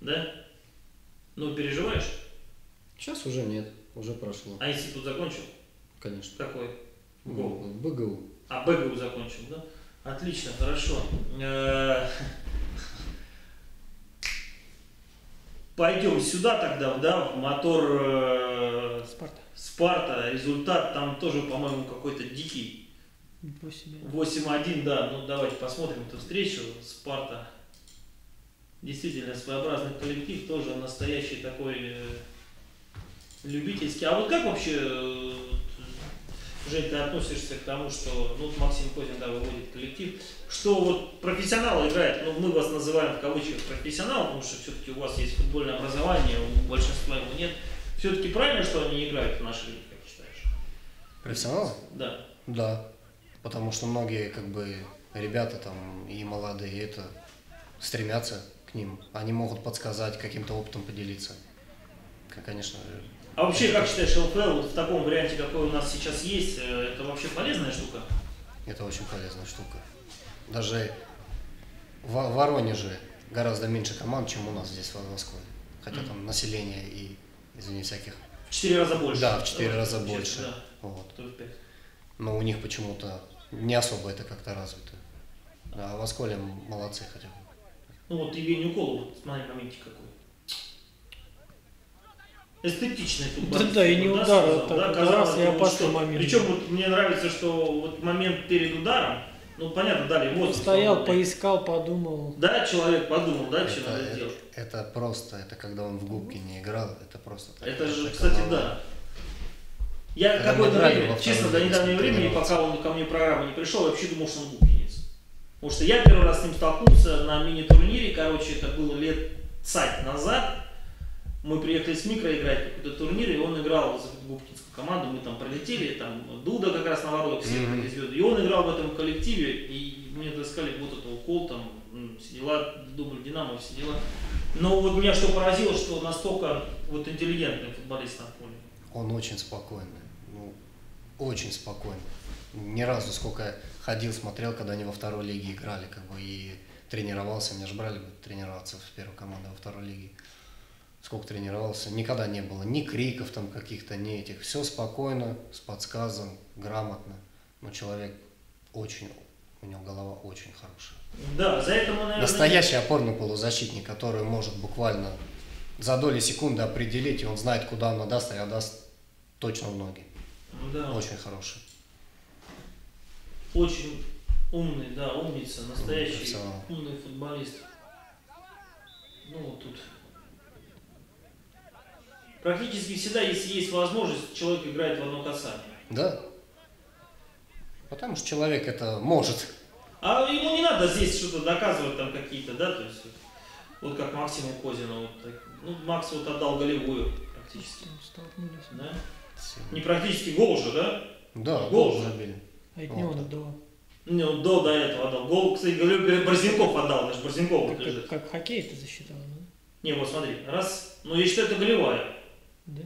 Да? Ну, переживаешь? Сейчас уже нет, уже прошло, А институт закончил? конечно. Какой? ГОУ. в БГУ. А БГУ закончил, да? Отлично, хорошо. Э, Пойдем сюда тогда, да, в мотор э, Спарта. Спарта. Результат там тоже, по-моему, какой-то дикий. 8 8-1, да. Ну, давайте посмотрим эту встречу. Спарта. Действительно, своеобразный коллектив, тоже настоящий такой э, любительский. А вот как вообще, э, Жень, ты относишься к тому, что, ну, Максим Козин, да, выводит коллектив, что вот профессионал играет, ну, мы вас называем в кавычках профессионал, потому что все-таки у вас есть футбольное образование, у большинства его нет. Все-таки правильно, что они играют в нашей лиге, как считаешь? Профессионалы? Да. Да. Потому что многие, как бы, ребята там и молодые, это стремятся к ним. Они могут подсказать, каким-то опытом поделиться. Конечно, А вообще, как считаешь, ЛФЛ вот в таком варианте, какой у нас сейчас есть, э, это вообще полезная штука? это очень полезная штука. Даже в Воронеже гораздо меньше команд, чем у нас здесь в Москве. Хотя там население и, извини, всяких. В четыре раза больше. Да, в четыре раза больше. Да, Вот. Но у них почему-то не особо это как-то развито. А в Осколе молодцы хотя бы. Ну вот Евгений Уколов, вот смотри, моментик какой. эстетичный футболист. Да, да, и не Вот, удар, сказал, а так казалось раз и бы, опасный что- момент. Причем вот мне нравится, что вот момент перед ударом, ну понятно, дали воздух. Стоял, свободный. поискал, подумал. Да, человек подумал, да, что надо Это, делать. это просто, это когда он в губке не играл, это просто так. Это же, такая кстати, волна. да. Я какое-то время, честно, до недавнего времени, пока он ко мне в программу не пришел, я вообще думал, что он губкинец. Потому что я первый раз с ним столкнулся на мини-турнире, короче, это было лет цать назад. Мы приехали с микро играть в какой-то турнир, и он играл за губкинскую команду, мы там пролетели, там Дуда как раз на воротах, все такие звезды. И он играл в этом коллективе, и мне таскали вот это укол, там, все дела, дубль Динамо, все дела. Но вот меня что поразило, что настолько вот интеллигентный футболист на поле. Он очень спокойный. Ну, очень спокойный. Ни разу сколько я ходил, смотрел, когда они во второй лиге играли, как бы, и тренировался. Меня же брали бы тренироваться в первой команде во второй лиге. Сколько тренировался, никогда не было ни криков там каких-то, ни этих. Все спокойно, с подсказом, грамотно. Но человек очень, у него голова очень хорошая. Да, за это мы, наверное... Настоящий опорный полузащитник, который может буквально за доли секунды определить, и он знает, куда он отдаст, и отдаст точно в ноги. Да, очень, Очень умный, да, умница, настоящий профессионал. умный футболист. Ну, вот тут... Практически всегда, если есть возможность, человек играет в одно касание. Да. Потому что человек это может. А ему не надо здесь что-то доказывать там какие-то, да, то есть вот, вот как Максиму Козину, вот так. ну Макс вот отдал голевую практически, Столкнулись. да? Не практически гол же, да? Да, Гол гол же. забили. А это не он отдавал. Не, он до, до этого отдал. Гол, кстати, голевую Борзенков отдал, даже Борзенков вот Как, лежит. как, как хоккей это засчитал, ну? Не, вот смотри, раз, ну я считаю, это голевая. Да?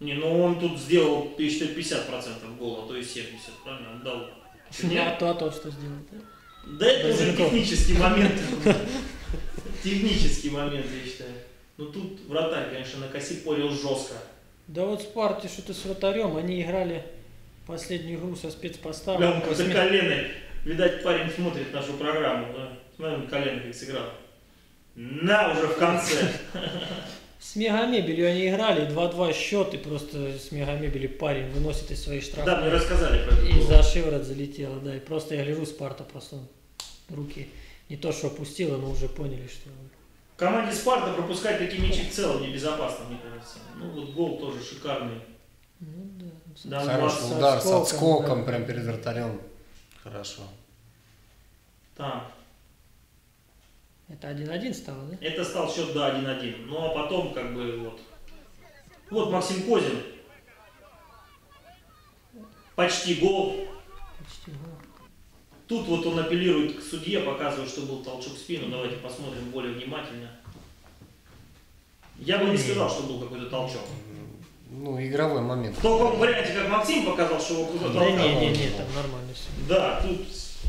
Не, ну он тут сделал, я считаю, 50% гола, а то и 70, правильно? Он дал. А Нет? то, а то что сделал, да? Да это уже технический момент. Технический момент, я считаю. Ну тут вратарь, конечно, на косе полил жестко. Да вот Спарте что-то с вратарем, они играли последнюю игру со спецпоставом. Прям как Восьми- коленой. Видать, парень смотрит нашу программу, да? Смотри, он коленой как сыграл. На, уже в конце. С мегамебелью они играли, 2-2 счет, и просто с мегамебели парень выносит из своей штрафы. Да, мне рассказали про это. И за шиворот залетело, да. И просто я гляжу, Спарта просто руки не то что опустила, но уже поняли, что... Команде Спарта пропускать такие мячи в целом небезопасно, мне кажется. Ну вот гол тоже шикарный. Да. Да, Хороший удар с отскоком, отскоком да. прям перед вратарем. Хорошо. Так, Это 1-1 стало, да? это стал счет до 1-1. Ну а потом как бы вот. Вот Максим Козин. Почти гол. Почти гол. Тут вот он апеллирует к судье, показывает, что был толчок в спину. Давайте посмотрим более внимательно. Я бы не сказал, что был какой-то толчок. Ну, игровой момент. В том варианте, как Максим показал, что его кто-то Да не, не, не, там нормально все. Да, тут,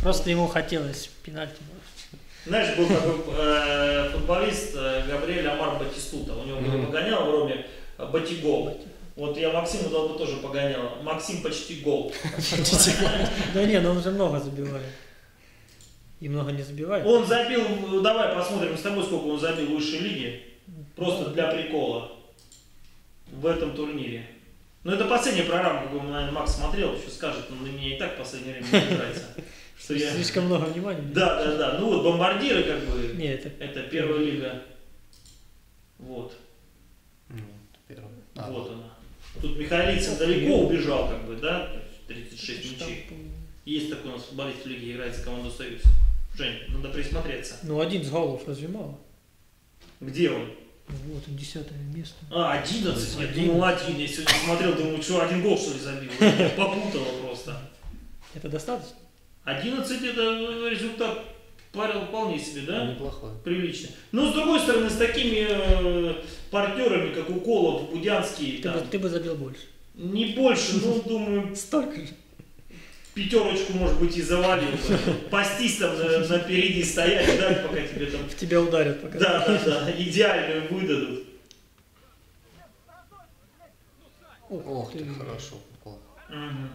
Просто ему хотелось пенальти. знаешь, был такой э, футболист э, Габриэль Амар Батистута. У него было Мгм. погонял в Роме э, Батигол. Вот я Максиму дал бы тоже погонял. Максим почти гол. Да не, ну он же много забивает. И много не забивает. Он забил, ну, давай посмотрим с тобой, сколько он забил в высшей лиге. Просто для прикола. В этом турнире. Ну это последняя программа, какую, наверное, Макс смотрел, еще скажет, он на меня и так в последнее время не нравится. Что я... Слишком много внимания. Да, да, да. Ну вот бомбардиры как бы. Не, это Это первая лига. Вот. Ну, первый. А, вот она. Тут Михайлицын далеко убежал, как бы, да? То есть 36 мячей. Есть такой у нас футболист в лиге, играет за команду Союз. Жень, надо присмотреться. Ну, один с голов разве мало? Где он? Вот, он десятое место. А, 11. Я думал, один. Я сегодня смотрел, думаю, что один гол что ли забил. Я попутала просто. Это достаточно? 11 это результат парил вполне себе, да? Неплохой. Прилично. Но с другой стороны, с такими э, партнерами, как Уколов, Будянский, Ты, бы, там, ты бы забил больше. не больше, ну, думаю, Столько же. Пятерочку, может быть, и завалил. Пастись там на, напереди стоять, ждать, пока тебе там... В тебя ударят пока. Да, да, да, идеальную выдадут. Ох ты, хорошо попал. Мгм.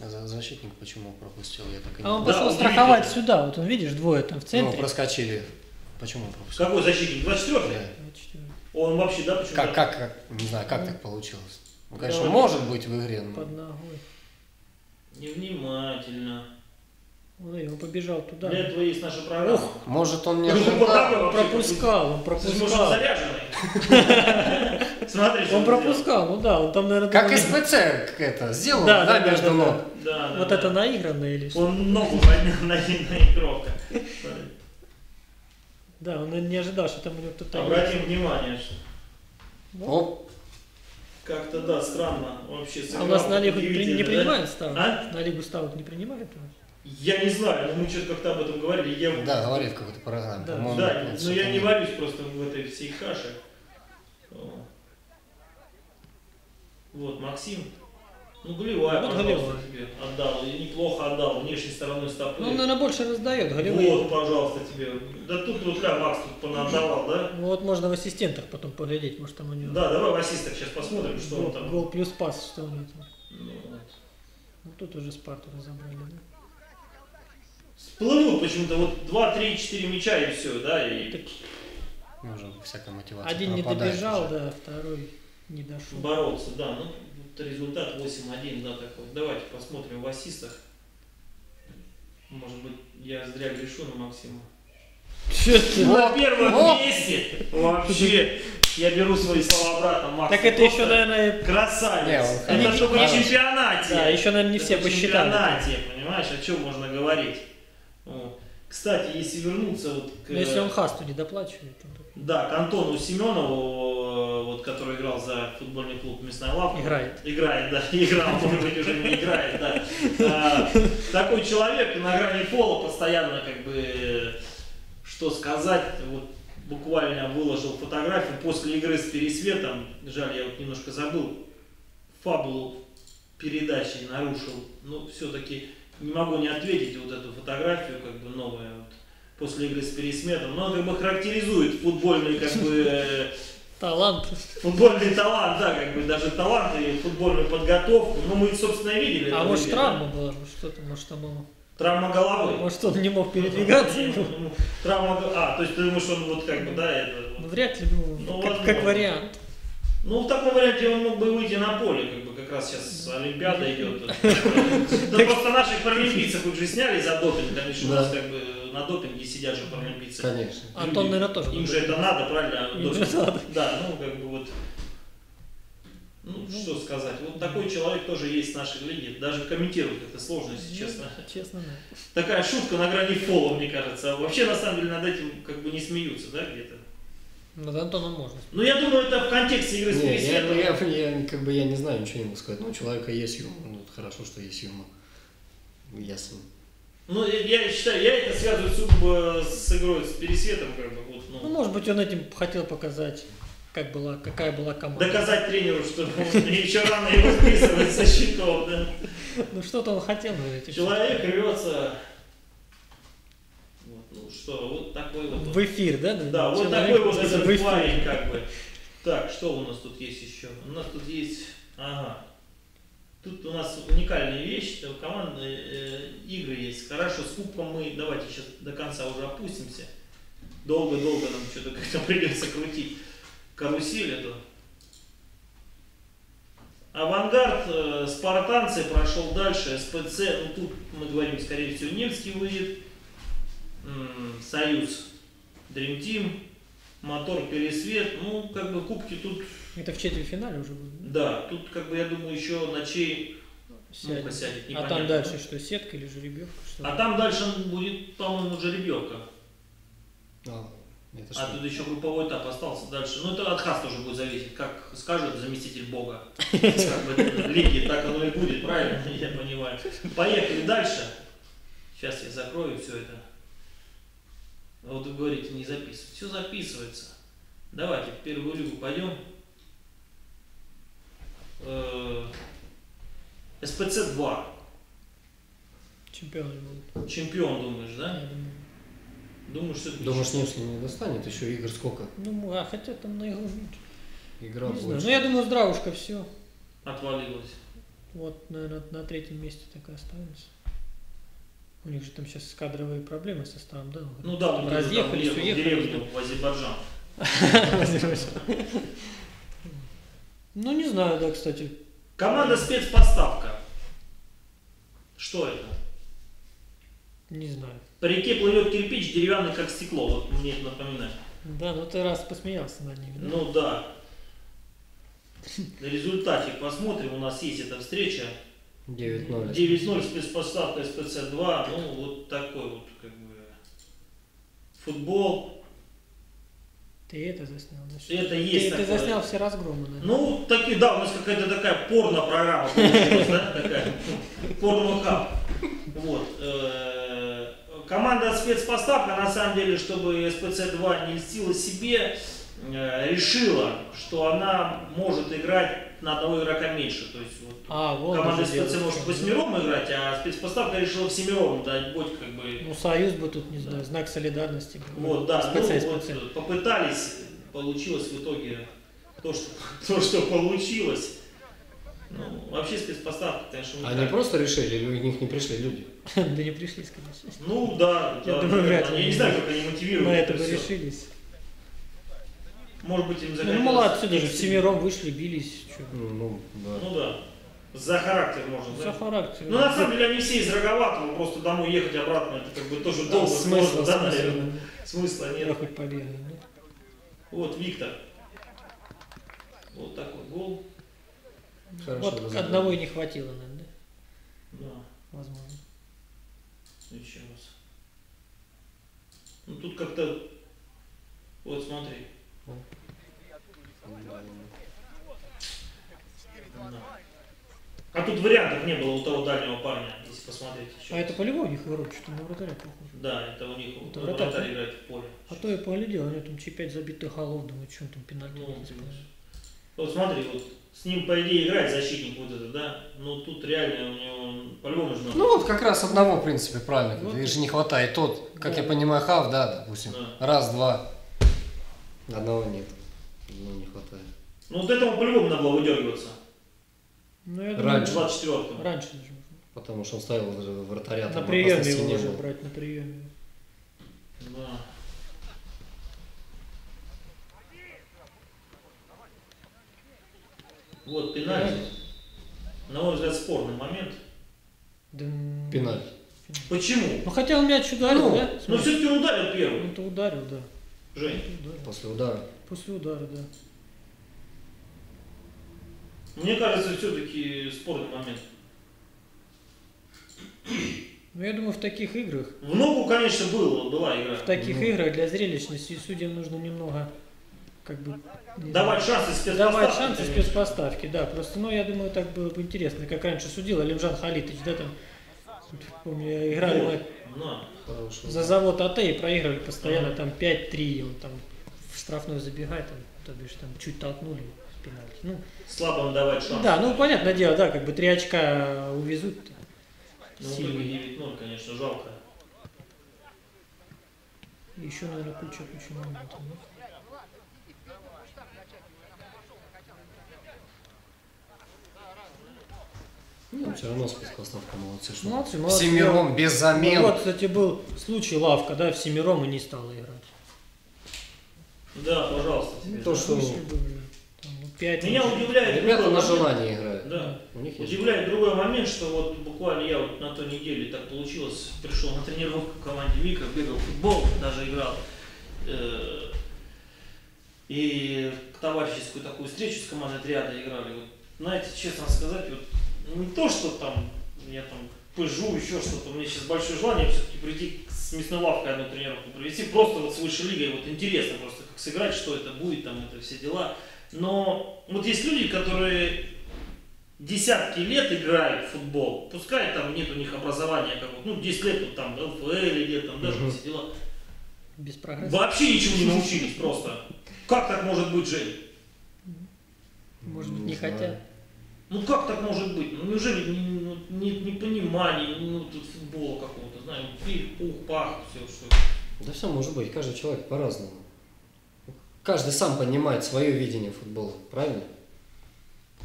А за- защитник почему пропустил? Я так и не А он Да, пошел он страховать двигатель. сюда. Вот он, видишь, двое там в Ну, центре. проскочили. Почему он пропустил? Какой защитник? 24 Да. Вот четыре. Он вообще, да, почему? Как, как, как, не знаю, как так получилось. Ну, конечно, Да. может быть в игре, Под но... ногой. Невнимательно. Ой, он побежал туда. Для этого есть наша программа. Может он не Ну, вообще пропускал, он пропускал. заряженный? Смотрите. Он пропускал, ну да, он там, наверное, Как думал, СПЦ как это, сделал, Да, да, между ног. да. Да, Вот да. это наигранно или что? Он ногу поднял на, на игрока. Да, он не ожидал, что там у него кто-то. Обратим внимание, что Оп, как-то, да, странно вообще А у нас на лигу не, не да? принимают ставок? А? На лигу ставок не принимают? Я не знаю, но мы что-то как-то об этом говорили. Я... да, говорит в какой-то программе, Да. Да, но я не варюсь просто в этой всей каше. Вот, Максим. Ну, голевая, Вот пожалуйста, голевая. тебе отдал. И неплохо отдал, внешней стороной стопы. Ну, он, наверное, больше раздает, голевые. вот, пожалуйста, тебе. Да тут вот, ля, Макс тут понадавал, да? Ну, Вот можно в ассистентах потом поглядеть, может там у него Да, давай в ассистах сейчас посмотрим, что гол, он там. гол плюс пас, что у него там. Ну, вот. Ну, тут уже Спарту разобрали, да? Всплывут почему-то вот 2, 3, 4 мяча и все, да, и Так Ну, уже всякая мотивация один не добежал, уже. да, второй не дошел. бороться, да. Ну, результат 8-1, да, такой. Давайте посмотрим в ассистах. Может быть, я зря грешу на Максима. Ты? На первом О! месте вообще. Я беру свои слова обратно, Макс. Так это еще, наверное, Красавец. Не, он это чтобы в хороший. чемпионате. да, еще, наверное, не все посчитали. чемпионате, понимаешь, о чем можно говорить. Кстати, если вернуться вот к... Но если он Хасту не доплачивает, то Да, к Антону Семенову, э, вот, который играл за футбольный клуб «Мясная лавка». играет. Играет, да, играл, может быть, уже не играет, да. А, такой человек на грани пола постоянно, как бы, что сказать, вот буквально выложил фотографию после игры с Пересветом, жаль, я вот немножко забыл, фабулу передачи нарушил, но все-таки не могу не ответить вот эту фотографию, как бы новая, вот, после игры с Пересметом, но он как бы характеризует футбольный, как бы, э, Талант. футбольный талант, да, как бы даже талант и футбольную подготовку. Ну, мы, собственно, и видели. А может травма была, что-то, может там да? Травма головы. может он не мог передвигаться. Ну, Травма го- А, то есть ты думаешь, он вот как бы, да, это... Ну, вряд ли, ну, Ну, как, как вариант. Ну, в таком варианте он мог бы выйти на поле, как бы как раз сейчас Олимпиада идет. Да просто наших паралимпийцев уже сняли за допинг, конечно, у нас как бы на допинге сидят же паралимпийцы. Конечно. Антон, наверное, тоже. Им же это надо, правильно? Им же надо. Да, ну как бы вот. Ну, что сказать. Вот такой человек тоже есть в нашей лиге. Даже комментировать это сложно, если честно. Честно, да. Такая шутка на грани фола, мне кажется. А Вообще, на самом деле, над этим как бы не смеются, да, где-то. Над Антоном можно. Ну, я думаю, это в контексте игры с Не, я, Пересветом. я, я, как бы я не знаю, ничего не могу сказать. Но у человека есть юмор. Ну, это хорошо, что есть юмор. Ясно. Ну, я- считаю, я это связываю сугубо с игрой с Пересветом, как бы, вот, Ну, ну. может быть, он этим хотел показать, как была, какая была команда. Доказать тренеру, что еще рано его списывать со счетов, да. Ну, что-то он хотел говорить. Человек рвется. Вот, ну что, вот такой вот. В эфир, да? Да, вот такой вот этот парень, как бы. Так, что у нас тут есть еще? У нас тут есть, ага. Тут у нас уникальная вещь, что командные э, игры есть. Хорошо, с кубком мы, давайте сейчас до конца уже опустимся. Долго-долго нам что-то как-то придется крутить карусель эту. Авангард, э, спартанцы прошел дальше, СПЦ, ну тут мы говорим, скорее всего, Невский выйдет, М, Союз, Dream Team, Мотор Пересвет, ну как бы кубки тут, Это в четвертьфинале уже будет. да, тут как бы я думаю еще ночей Сядет. ну, посядет, А там дальше что, сетка или жеребьевка? Что? А там дальше будет, по-моему, жеребьевка. А, это А что? тут еще групповой этап остался дальше. Ну, это от Хас тоже будет зависеть, как скажет заместитель Бога. Лиги, так оно и будет, правильно? Я понимаю. Поехали дальше. Сейчас я закрою все это. Вот вы говорите, не записывать. Все записывается. Давайте в первую лигу пойдем. Э, СПЦ 2. Чемпионы будут. Чемпион, думаешь, да? Я думаю. Думаешь, все-таки Думаешь, Невский не достанет? Еще игр сколько? Ну, а хотя там на игру. Игра Не знаю. Ну, я думаю, здравушка все. отвалилось. вот, наверное, на третьем месте так и останутся. У них же там сейчас кадровые проблемы с составом, да? Ну да, разъехались, уехал в уехали. деревню в Азербайджан. Ну, не знаю, да, кстати. Команда спецпоставка. Что это? Не знаю. По реке плывет кирпич, деревянный как стекло. Вот мне это напоминает. Да, ну ты раз посмеялся над ними. да? Ну да. На результате посмотрим. У нас есть эта встреча. 9-0. 9-0 спецпоставка СПЦ-2. Ну, вот такой вот как бы футбол. Ты это заснял, да? Это Ты, есть ты такое. заснял все разгромы, да? Ну, такие, да, у нас какая-то такая порно-программа получилась, да, такая, порно-хаб. Вот. э, Команда спецпоставка, на самом деле, чтобы СПЦ-2 не льстила себе, э, решила, что она может играть на одного игрока меньше. То есть вот А, вот. команда в может восьмером играть, а спецпоставка решила всемером дать бой как бы Ну, союз бы тут, не знаю, знак солидарности. вот, да, СПЦ, ну, СПЦ. вот, попытались, получилось в итоге то, что, то, что получилось. Ну, вообще спецпоставка, конечно, Они уникальна. просто решили, или у них не пришли люди? Да не пришлись, конечно. Ну да, Я да, думаю, да, вряд ли я не они знаю, как они мотивируют На это решились. Может быть, им Ну, захотелось... молодцы, даже всемиром вышли, бились. Чё. Ну, да. Ну да, за характер можно, За да? характер. Ну, на самом деле, они все из Роговатого, просто домой ехать обратно, это как бы тоже долго, смысла, сложно, да, смысла, наверное? да. Смысла нет. хоть побегаю, да? Вот, Виктор. Вот такой гол. Хорошо Вот одного и не хватило, наверное, да? Да. Возможно. Еще раз. Ну тут как-то. Вот смотри. Да. А тут вариантов не было у того дальнего парня, если посмотреть еще. А это полевой у них игрок, что на вратаря похоже. Да, это у них Это вратарь, вратарь да? играет в поле. А то я поглядел, у него там 5 забитых голов, думаю, что он там пенальти Ну, не. Вот смотри, вот с ним по идее играть защитник вот этот, да? Но тут реально у него по-любому нужно. Ну вот как раз одного, в принципе, правильно. Вот. Видишь, не хватает. Тот, как Да. я понимаю, хав, да, допустим. Да. Раз, два. Одного нет. Ну, не хватает. Ну вот этому по-любому надо было выдергиваться. Ну, я думаю, Раньше. 24-го. Раньше даже. можно. Потому что он ставил даже вратаря. На там приеме его не уже было. брать, на приеме. Да. Вот пенальти. На мой взгляд, спорный момент. Да, Пенальти. Почему? Ну, хотя он мяч ударил, Ну, да? Ну Смотри. все-таки он ударил первый. Он-то ударил, да. Жень, ударил. После удара. После удара, да. Мне кажется, все-таки спорный момент. Ну, я думаю, в таких играх, В ногу, конечно, было, была игра. в таких Ну. играх для зрелищности судьям нужно немного, как бы... Давать знаю, шансы спецпоставки. Давать шансы конечно. спецпоставки, да. Просто, ну, я думаю, так было бы интересно, как раньше судил Алимжан Халитович, да, там, помню, играли мы Вот, на. Хороший. за завод АТ и проигрывали постоянно там 5-3, он там в штрафной забегает, там, то бишь там чуть толкнули пенальти. Ну, Слабо давать шанс. Да, ну понятное дело, да, как бы три очка увезут. Ну, сильные. 9-0, конечно, жалко. Еще, наверное, куча, куча моментов. Ну, ну все равно спецпоставка молодцы. Что молодцы, молодцы. семером без ну, замен. Ну, вот, кстати, был случай лавка, да, в семером и не стала играть. Да, пожалуйста. Ну, то, что... Случай, 5. Меня удивляет... Ребята на момент, желание играют. Да. У них есть удивляет другой момент, что вот буквально я вот на той неделе так получилось, пришел на тренировку в команде Вика, бегал в футбол, даже играл. Э, и к товарищескую такую встречу с командой отряда играли. Вот, знаете, честно сказать, вот не то, что там я там пыжу, еще что-то. У меня сейчас большое желание все-таки прийти с мясной лавкой одну тренировку провести. Просто вот с высшей лигой, вот интересно просто, как сыграть, что это будет, там это все дела. Но вот есть люди, которые десятки лет играют в футбол, пускай там нет у них образования, как вот, ну, 10 лет вот там ЛФЛ или там даже Мгм. все дела. Без прогресса. Вообще ничему не научились просто. Как так может быть, Жень? Может быть, Не не хотят. Ну как так может быть? Ну неужели не- ну, нет непонимания, ну, тут футбола какого-то, знаю, пих, пух, пах, все, что. Да все может быть, каждый человек по-разному. Каждый сам понимает свое видение футбола, правильно?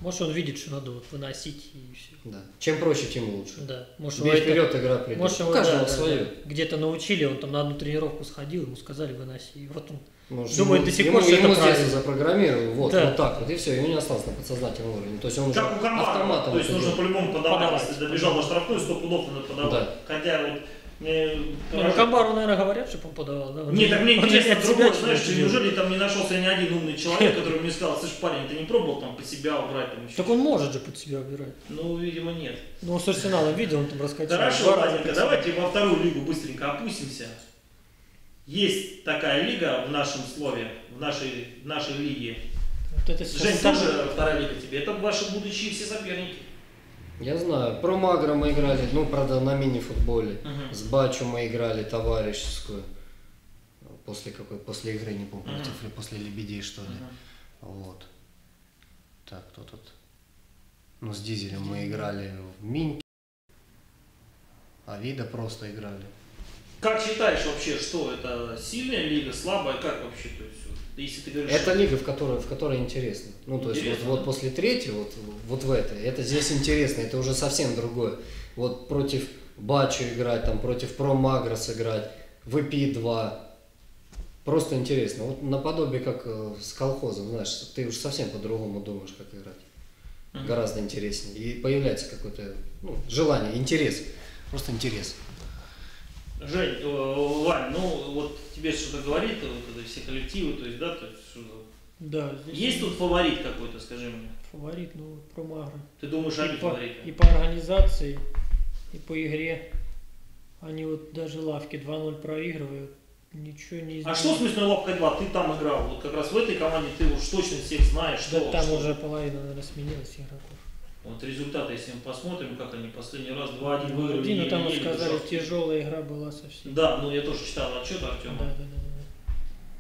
Может, он видит, что надо вот выносить и все. Да. Чем проще, тем лучше. Да. Может, Бей это- вперед, игра придет. может, У его, каждого да, свое. да. Где-то научили, он там на одну тренировку сходил, ему сказали выноси. И вот он Может, Думает ему- до сих ему, пор, что ему это правильно. запрограммировал, вот, Да. вот так вот, и все, и у него осталось на подсознательном уровне. То есть он уже Как у команды. автоматом То есть это нужно по-любому подавать. Подавать. Если добежал до штрафной, сто пудов надо подавать. Да. Хотя вот Не, ну Камбару, наверное, говорят, чтобы он подавал, да? Нет, так мне интересно от другое, знаешь, неужели там не нашелся ни один умный человек, который мне сказал, слышь, парень, ты не пробовал там под себя убрать там еще? Так он может же под себя убирать. Ну, видимо, нет. Ну, он с Арсеналом видел, он там раскачал. Хорошо, под себя. давайте во вторую лигу быстренько опустимся. Есть такая лига в нашем слове, в нашей, в нашей лиге. Вот это Жень, тоже вторая лига тебе. Это ваши будущие все соперники. Я знаю, про Магра мы играли, ну, правда, на мини-футболе. Мгм. С Бачу мы играли товарищескую. После какой, после игры, не помню, против или после Лебедей, что ли. Мгм. Вот. Так, кто тут? Ну, с Дизелем мы играли в Миньке. А Вида просто играли. Как считаешь вообще, что это сильная лига, слабая, как вообще, то есть, если ты говоришь, Это лига, в которой, в которой интересно. Ну, то есть вот, Интересно, вот да? после третьей, вот, вот в этой, это здесь интересно, это уже совсем другое. Вот против Бачу играть, там против Про Магрос играть, в EP2. Просто интересно. Вот наподобие как э, с колхозом, знаешь, ты уж совсем по-другому думаешь, как играть. Мгм. Гораздо интереснее. И появляется какое-то ну, желание, интерес. Просто интерес. Жень, э, Вань, ну вот тебе что-то говорит, вот это все коллективы, то есть, да, то есть, что- Да, здесь есть тут фаворит какой-то, скажи мне? фаворит, ну, про Магра. Ты думаешь, они И по, фавориты? и по организации, и по игре. Они вот даже лавки 2-0 проигрывают. Ничего не А что смысле лапка 2? Ты там играл, вот как раз в этой команде ты уж точно всех знаешь, что, Да, там что. уже половина, наверное, сменилась игроков. Вот результаты, если мы посмотрим, как они последний раз 2-1 выиграли. Один, ну там сказали, держал. тяжелая игра была совсем. Да, ну я тоже читал отчет Да, Артема. да, да, да.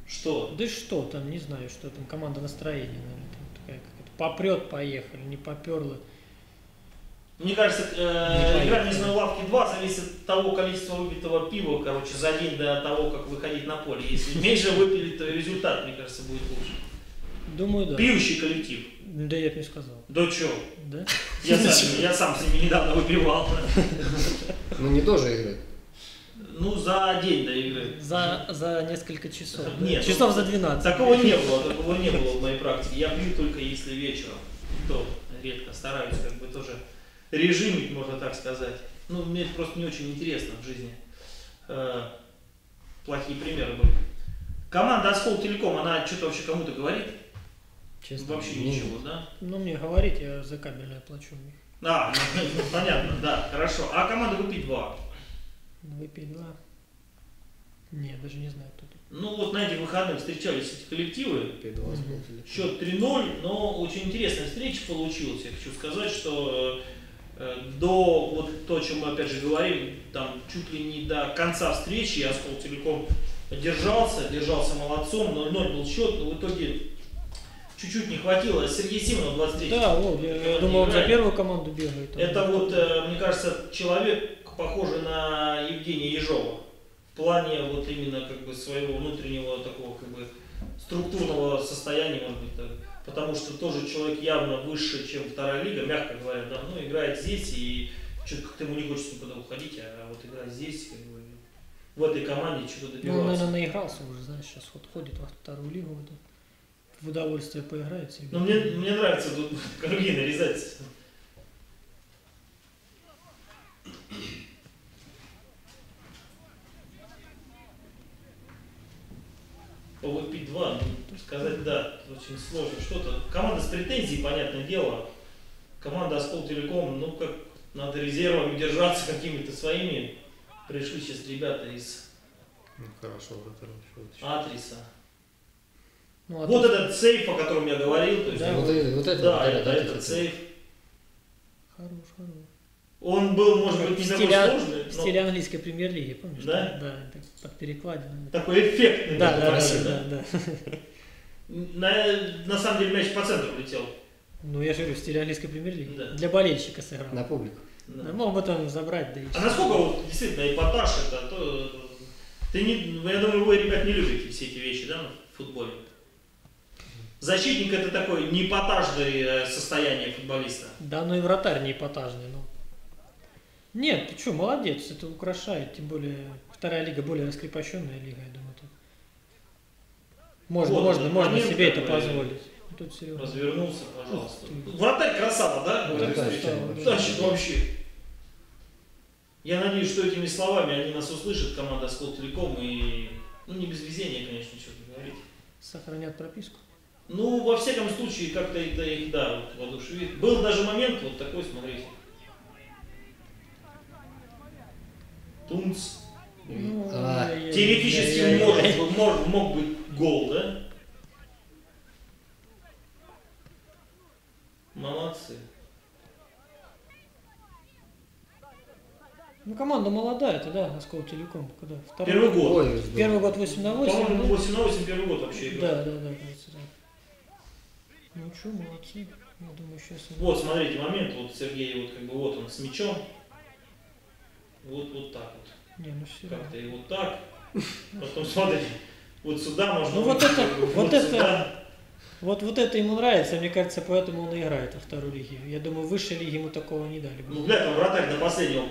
Что? Да что там, не знаю, что там, команда настроения, наверное, там такая какая-то. Попрет, поехали, не поперла. Мне кажется, э, Не игра между лавки 2 зависит от того количества выпитого пива, короче, за день до того, как выходить на поле. Если меньше выпили, то результат, мне кажется, будет лучше. Думаю, да. Пьющий коллектив. Да я бы не сказал. Да чё? Да? Я сам, я сам с ними недавно выпивал. Ну, не тоже игры. Ну, за день до игры. За, за несколько часов. да? Нет. Часов за 12. Такого не было, такого не было в моей практике. Я пью только если вечером. То редко стараюсь как бы тоже режимить, можно так сказать. Ну, мне это просто не очень интересно в жизни. Э, Плохие примеры были. Команда Оскол Телеком, она что-то вообще кому-то говорит? Честно. Вообще не- ничего, да? Ну, мне говорить, я за кабельное плачу у них. А, ну, ну, понятно, да, хорошо. А команда купить два. VP2. Не, даже не знаю, кто тут. Ну вот на этих выходных встречались эти коллективы. P2 Мгм. смотрели. Счет 3-0, но очень интересная встреча получилась. Я хочу сказать, что э, до вот то, о чем мы опять же говорим, там чуть ли не до конца встречи Оскол Телеком держался, держался молодцом, 0-0 был счет, но в итоге чуть-чуть не хватило. Сергей Симонов 23 Да, вот, я, я думал, он за первую команду бегает. Это вот, э, мне кажется, человек, похожий на Евгения Ежова. В плане вот именно как бы своего внутреннего такого как бы структурного состояния, может быть, так. потому что тоже человек явно выше, чем вторая лига, мягко говоря, да, ну, играет здесь, и что-то как-то ему не хочется никуда уходить, а вот играть здесь, как бы, в этой команде чего-то Ну, он, добиваться. наверное, наигрался уже, знаешь, сейчас вот ходит во вторую лигу. Вот, в удовольствие. Но Ну, мне, мне нравится тут круги нарезать. По VP2, ну, сказать да, очень сложно. Что-то. Команда с претензией, понятное дело. Команда Оскол Телеком, ну как надо резервами держаться какими-то своими. Пришли сейчас ребята из Ну, хорошо. Атриса. Ну, а Вот тут этот сейф, о котором я говорил, то есть, Да, Вот, это- вот это, да, вот это, да, этот это- сейф. Хорош, хорош. Он был, может Как быть, не в такой стиле- сложный, В но стиле английской премьер-лиги, помнишь? Да? Да, так под перекладину. такой эффектный. Да, да, да, красивый. да, да. На, на самом деле мяч по центру летел. Ну, я же говорю, в стиле английской премьер-лиги. Да. Для болельщика сыграл. На публику. Да. Да, мог бы там забрать, да и А насколько вот действительно эпатаж это, то, ты не, я думаю, вы, ребят, не любите все эти вещи, да, в футболе? Защитник это такое непотажное э, состояние футболиста. Да, ну и вратарь не эпатажный, ну. Нет, ты что, молодец, это украшает, тем более вторая лига более раскрепощенная лига, я думаю. Тут. Можно, Вот можно, этот можно себе это позволить. Тут серьезно. Развернулся, пожалуйста. Ух. Вратарь красава, да? Ну, действительно. тема, Тащит вообще. Я надеюсь, что этими словами они нас услышат, команда Скол Телеком, и, ну, не без везения, конечно, что говорить. Сохранят прописку. Ну, во всяком случае, как-то это их, да, вот, воодушевит. Был даже момент вот такой, смотрите. Тунц. Ну, А, Теоретически ай-яй-яй. может, мог, мог быть гол, да? Молодцы. Ну, команда молодая, это да, Оскол Телеком. Когда? Второй Первый год. Ой. Первый год 8 на 8. По-моему, да? 8 на 8 первый год вообще играл. Да, да, да. Ну что, молодцы. Я думаю, сейчас... Вот, смотрите, момент, вот Сергей, вот как бы вот он с мячом. Вот, вот так вот. Не, ну все. Как-то и вот так. Потом смотрите, вот сюда можно. Ну, вот это- вот это-. Вот, вот это ему нравится, мне кажется, поэтому он и играет во второй лиге. Я думаю, в высшей лиге ему такого не дали бы. Ну, бля, там вратарь до последнего.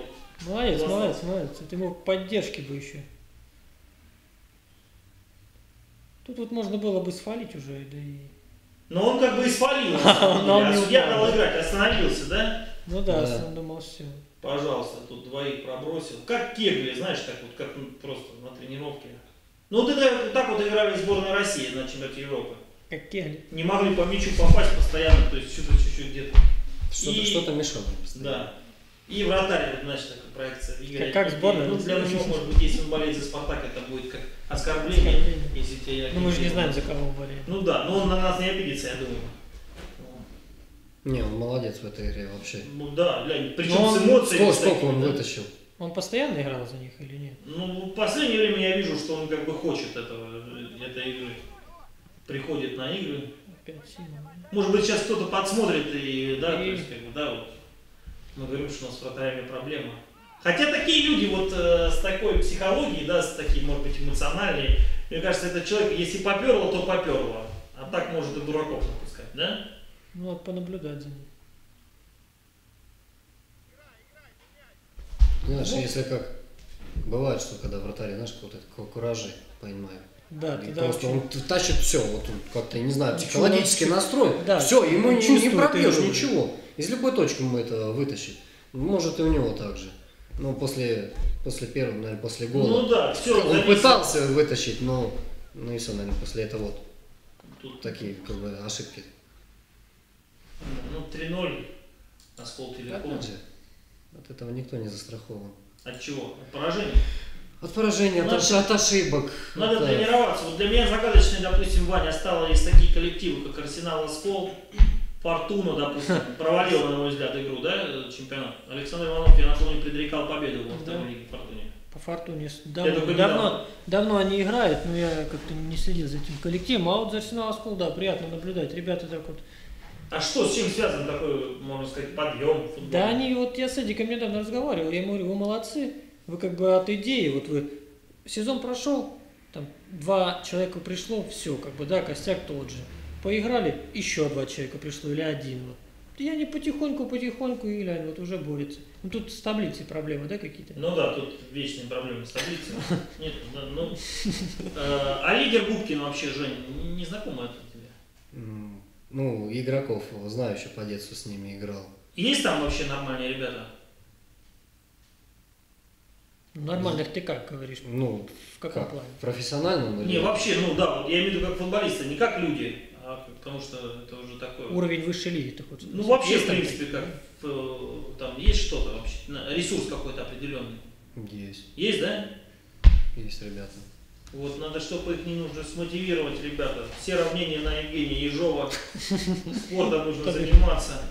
Молодец, классно. молодец, молодец. Это ему поддержки бы еще. Тут вот можно было бы свалить уже, да и... Но он как бы деле. не А судья дал играть, остановился, да? Ну да, Да. он думал, все. Пожалуйста, тут двоих пробросил. Как кегли, знаешь, так вот, как ну, просто на тренировке. Ну, вот это вот так вот играли сборная России на чемпионате Европы. Как кегли. Не могли по мячу попасть постоянно, то есть что-то чуть-чуть где-то. Что-то, И- что-то мешало. постоянно. Да. И вратарь, значит, такая проекция. Игоря как Кипи. сборная, Ну, для него, может быть, если он болеет за Спартак, это будет как оскорбление, Оскорбление. если тебе... Ну мы же не знаем, за кого он болеет. Ну да, но он на нас не обидится, я думаю. Не, он молодец в этой игре вообще. Ну да, глянь, причем Но он- с эмоциями. Сколько, сколько он да. вытащил? Он постоянно играл за них или нет? Ну, в последнее время я вижу, что он как бы хочет этого, этой игры. Приходит на игры. Опять сильно. Может быть, сейчас кто-то подсмотрит и, да, то И- есть, как бы, да, вот. Мы говорим, что у нас с вратарями проблема. Хотя такие люди вот э, с такой психологией, да, с таким, может быть, эмоциональной, мне кажется, этот человек, если поперло, то поперло. А так может и дураков напускать, да? Ну вот понаблюдать за ним. Знаешь, Ну. если как бывает, что когда вратарь, знаешь, какой-то ку- куражи, понимаю. Да, И тогда просто вообще- он тащит все, вот он как-то, не знаю, Он психологически чувствует- настроен. да, все, ему не, не пробьешь ничего. Из любой точки мы это вытащит. Может и у него так же. Но после, после первого, наверное, после гола. Ну да, все. он пытался вытащить, но ну и все, наверное, после этого вот Тут такие как бы ошибки. Ну, 3-0. Оскол Телеком. От этого никто не застрахован. От чего? От поражения? От поражения, от, Надо- от ошибок. Надо от, тренироваться. Вот для меня загадочной, допустим, Ваня стала из таких коллективов, как Арсенал Оскол, Фортуна, допустим, провалила, на мой взгляд, игру, да, чемпионат. Александр Иванов, я напомню, предрекал победу во второй Да. лиге Фортуне. По фортуне давно, давно, давно они играют, но я как-то не следил за этим коллективом. А вот за Арсенал Оскол, да, приятно наблюдать. Ребята так вот. А что, с чем связан такой, можно сказать, подъем футбола? Да они, вот я с Эдиком недавно разговаривал, я ему говорю, вы молодцы, вы как бы от идеи, вот вы сезон прошел, там два человека пришло, все, как бы, да, костяк тот же. Поиграли, еще два человека пришло, или один. Вот. И они потихоньку, потихоньку, и глянь, вот уже борются. Ну тут с таблицей проблемы, да, какие-то? Ну да, тут вечные проблемы с таблицей. Нет, да, ну... э, А лидер Губкин вообще, Жень, не- знакомо это тебе? Ну, игроков, знаю, еще по детству с ними играл. Есть там вообще нормальные ребята? Ну, Нормальных ты как говоришь? Ну, В каком как, плане? профессиональном или- Не, вообще, ну да, вот я имею в виду как футболисты, не как люди, а потому что это уже такое. Уровень высшей лиги, ты хочешь Ну вообще, Есть в принципе, как э, там есть что-то вообще, ресурс какой-то определенный. Есть, Есть, да? есть ребята. Вот надо, чтобы их не нужно смотивировать, ребята. Все равнения на Евгения Ежова. Спортом нужно заниматься.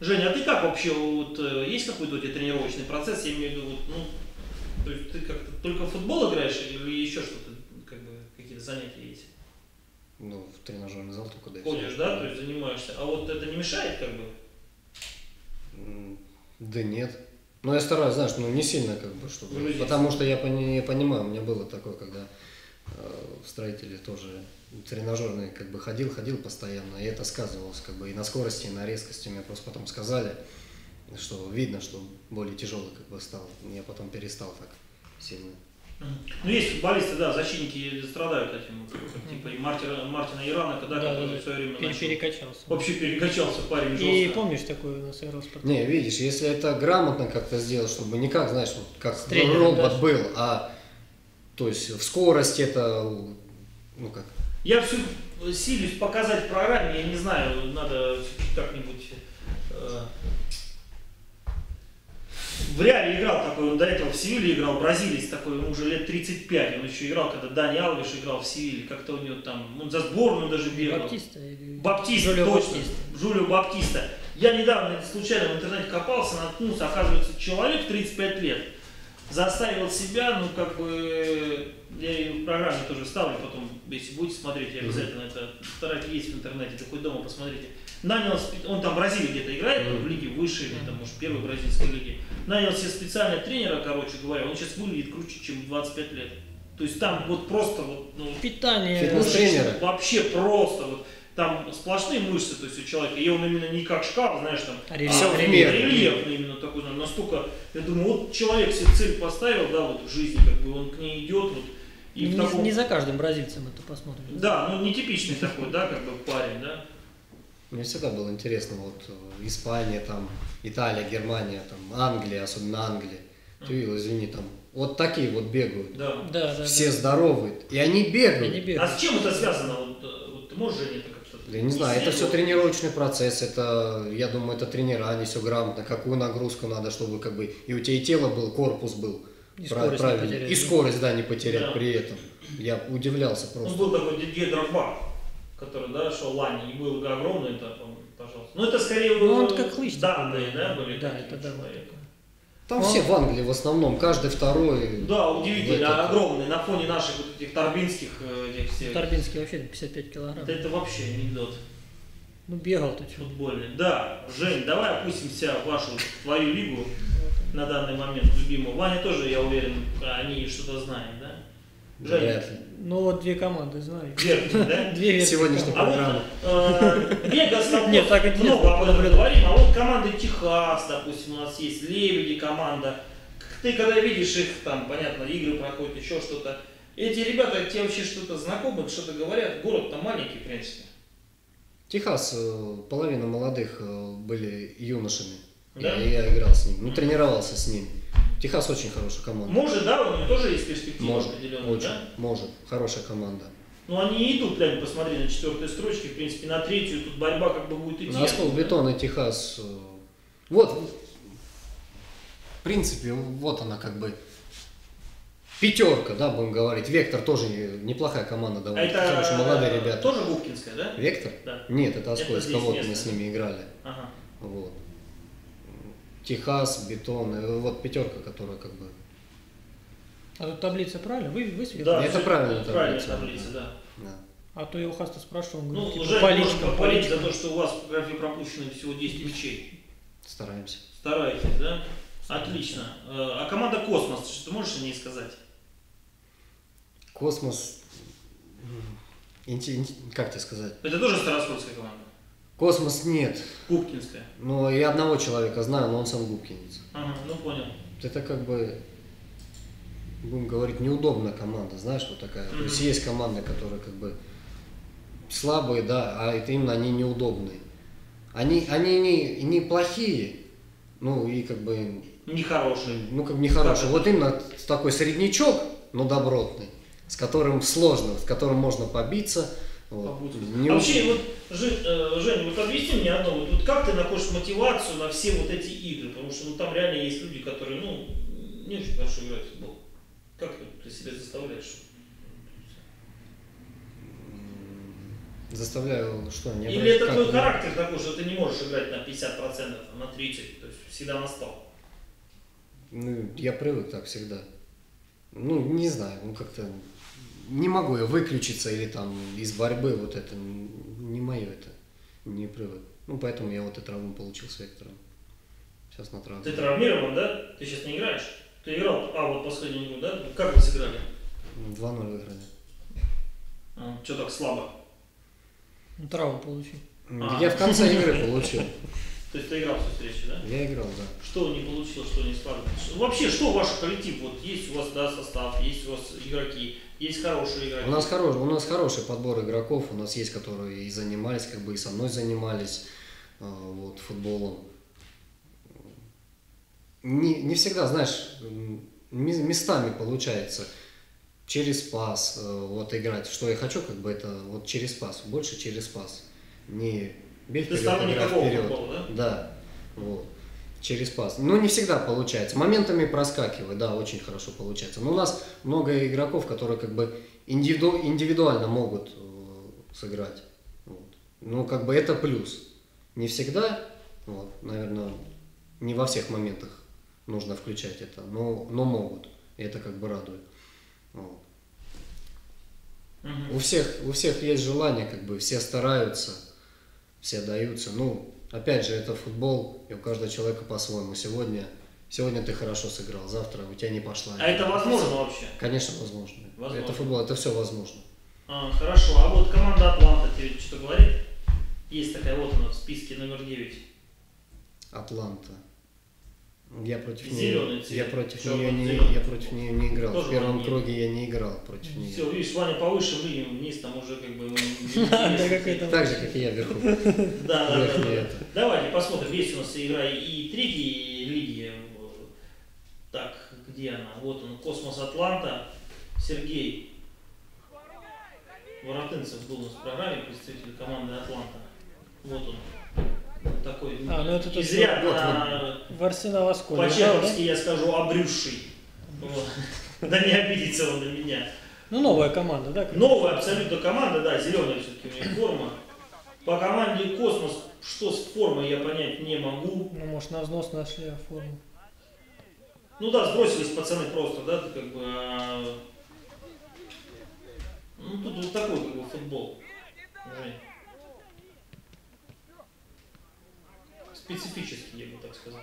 Женя, а ты как вообще, вот, э, есть какой-то у тебя тренировочный процесс? Я имею в виду, вот, ну, то есть ты как-то только в футбол играешь или еще что-то, как бы, какие-то занятия? Ну, в тренажерный зал только да. Ходишь, да, то есть занимаешься. А вот это не мешает, как бы? Да нет. Но я стараюсь, знаешь, ну не сильно как бы, чтобы... Грузиться. Потому что я пони- я понимаю, у меня было такое, когда э, в строителе тоже тренажерный как бы ходил, ходил постоянно, и это сказывалось как бы и на скорости, и на резкости. Мне просто потом сказали, что видно, что более тяжелый как бы стал. Я потом перестал так сильно. Ну, есть футболисты, да, защитники страдают этим, типа и Мартина, Мартина Иранока, да, Да, который да, в свое время Пере- начал- Перекачался. Вообще перекачался парень жестко. И помнишь, такой у нас спортсмен? Не, видишь, если это грамотно как-то сделать, чтобы не как, знаешь, вот как тренером, робот да. был, а то есть в скорости это, ну как, Я всю силюсь показать в программе, я не знаю, надо как-нибудь... э, В реале играл такой, он до этого в Севиле играл, бразилец такой, ему уже лет 35, он еще играл, когда Дани Алвиш играл в Севиле, как-то у него там, он за сборную даже бегал. Баптиста или... Баптиста, Жулио точно. Баптиста. Жулио Баптиста. Я недавно случайно в интернете копался, наткнулся, оказывается, человек 35 лет заставил себя, ну как бы, я и в программе тоже ставлю, потом, если будете смотреть, я обязательно это, фотографии есть в интернете, да хоть дома посмотрите. Нанял, он там в Бразилии где-то играет, в лиге высшей, или там, может, первой бразильской лиги. Нанял себе специального тренера, короче говоря, он сейчас выглядит круче, чем в 25 лет. То есть там вот просто вот, ну, Питание. Тренера. Вообще просто вот. Там сплошные мышцы, то есть у человека, и он именно не как шкаф, знаешь, там, А рельеф- рельефный именно такой, на- настолько, я думаю, вот человек себе цель поставил, да, вот в жизни, как бы он к ней идет, вот, и Не, таком, не за каждым бразильцем это посмотрим. да, ну нетипичный такой, да, как бы парень, да. Мне всегда было интересно, вот э, Испания, там, Италия, Германия, там, Англия, особенно Англия. Ты видел, извини, там, вот такие вот бегают. Да. Да, да. Все да. здоровые, и они Я не бегают. А с чем это связано? Вот, э, вот ты можешь, Женя, это как-то... Я не знаю, это все тренировочный процесс, это, я думаю, это тренера, они все грамотно, какую нагрузку надо, чтобы как бы и у тебя и тело был, корпус был И пра- скорость не потерять, и да. скорость, да, не потерять Да. при этом. Я удивлялся Он просто. был такой Дидье Дрогба, который, да, шел Лани, и был огромный, это, по-моему, пожалуйста. Ну, это скорее Ну, он как хлыщ данные, да, да. были Да, это да, человека. Там Он- все в Англии в основном, каждый второй. Да, удивительно, этот- огромный, на фоне наших вот этих торбинских э, этих всех. Торбинский вообще 55 килограмм. Это, это вообще анекдот Ну бегал ты что. футбольный. Да, Жень, давай опустимся в вашу, твою лигу на данный момент, любимую. Ваня тоже, я уверен, они что-то знают, да? Жень, Вряд ли. Ну вот две команды знаю. верхний, да? Две версии. Сегодняшний А вот э, Вегас, там Нет, так интересно много об этом говорим, а вот команды Техас, допустим, у нас есть, Лебеди команда. Ты когда видишь их, там, понятно, игры проходят, еще что-то, эти ребята тебе вообще что-то знакомы, что-то говорят, город-то маленький, в принципе. Техас, э, половина молодых э, были юношами. Да? Я, я играл с ними, ну тренировался с ними. Техас очень хорошая команда. Может, да, у них тоже есть перспектива Может, определенная, очень, да? может. Хорошая команда. Но они не идут, прям посмотри на четвертой строчке, в принципе, на третью, тут борьба как бы будет идти. На оскол бетона Техас. э, Вот, в принципе, вот она как бы пятерка, да, будем говорить. Вектор тоже не- неплохая команда А довольно это хорошие, молодые ребята. тоже Губкинская, да? Вектор? Да. Нет, это Оскольская, вот мы с ними играли. Ага. Вот. Техас, бетон, и вот пятерка, которая как бы. А тут таблица правильно? Вы высветили? Да, Это правильная таблица. таблица, да. Да. А то я у Хаста спрашивал, он Ну, говорит, уже типа, по можно личкам, по похвалить за то, что у вас в фотографии пропущено всего 10 мячей. Стараемся. Стараетесь, да? Отлично. Э, А команда Космос, что ты можешь о ней сказать? Космос. как тебе сказать? Это тоже старооскольская команда? Космос нет. Губкинская. Но я одного человека знаю, но он сам губкинец. Ага, ну понял. Это как бы, будем говорить, неудобная команда, знаешь, вот такая. То есть есть команды, которые как бы слабые, да, а это именно они неудобные. Они, они не, не плохие, ну и как бы, Нехорошие. ну как бы нехорошие. Вот именно такой среднячок, но добротный, с которым сложно, с которым можно побиться. Вот. Не А вообще, вот, э, Жень, вот объясни мне одно, вот, вот как ты находишь мотивацию на все вот эти игры? Потому что ну, там реально есть люди, которые, ну, не очень хорошо играют в футбол. Как ты, себя заставляешь? Заставляю, что, не Или это как твой характер такой, что ты не можешь играть на 50%, а на 30%, то есть всегда на 100%? Ну, я привык так всегда. Ну, не знаю, ну как-то не могу я выключиться или там из борьбы, вот это не мое это, не привык. Ну, поэтому я вот эту травму получил с вектором. Сейчас на травме. Ты травмирован, да? Ты сейчас не играешь? Ты играл, а вот последнюю игру, да? Как вы сыграли? 2-0 выиграли. Что так слабо? Ну, травму получил. А. Я в конце игры получил. То есть ты играл всю встречу, да? Я играл, да. Что не получилось, что не складывалось? Вообще, что ваш коллектив? Вот есть у вас да, состав, есть у вас игроки, есть хорошие игроки. У нас, хороший, у нас хороший подбор игроков, у нас есть, которые и занимались, как бы и со мной занимались э, вот, футболом. Не, не всегда, знаешь, местами получается через пас э, вот играть. Что я хочу, как бы это вот через пас, больше через пас. Не бей Ты вперед, сторонник играй какого вперед. футбола, да? Да, вот. Через пас. Но не всегда получается. Моментами проскакивает, да, очень хорошо получается. Но у нас много игроков, которые как бы индивиду- индивидуально могут э, сыграть. Вот. Ну, как бы это плюс. Не всегда, вот, наверное, не во всех моментах нужно включать это, но, но могут. И это как бы радует. Вот. Мгм. У всех, у всех есть желание, как бы все стараются, все даются. Ну, опять же, это футбол, и у каждого человека по-своему. Сегодня, сегодня ты хорошо сыграл, завтра у тебя не пошла. А это возможно вообще? Конечно, возможно. Возможно. Это футбол, это все возможно. А, хорошо, а вот команда Атланта тебе что-то говорит? Есть такая вот она в списке номер 9. Атланта. Я против нее, цвет. я против Чёрный нее не, я против нее не играл. Тоже в первом не- круге я не играл против нее. Все, видишь, Ваня повыше, мы вниз, там уже как бы... Так же, как и я вверху. Да, да, да. Давайте посмотрим. Есть у нас игра и третьей лиги. Так, где она? Вот он, Космос Атланта. Сергей Воротынцев был у нас в программе, представитель команды Атланта. Вот он. Такой А, ну это изрядно В Арсенал Осколе. по-чеховски, я скажу, обрюзший. Вот. Да не обидится он на меня. Ну, новая команда, да? Новая абсолютно команда, да, зеленая все-таки у них форма. По команде Космос, что с формой я понять не могу. Ну, может, на взнос нашли форму. Ну да, сбросились пацаны просто, да, как бы. а, Ну тут вот такой как бы футбол. Жень. Специфический, я бы так сказал.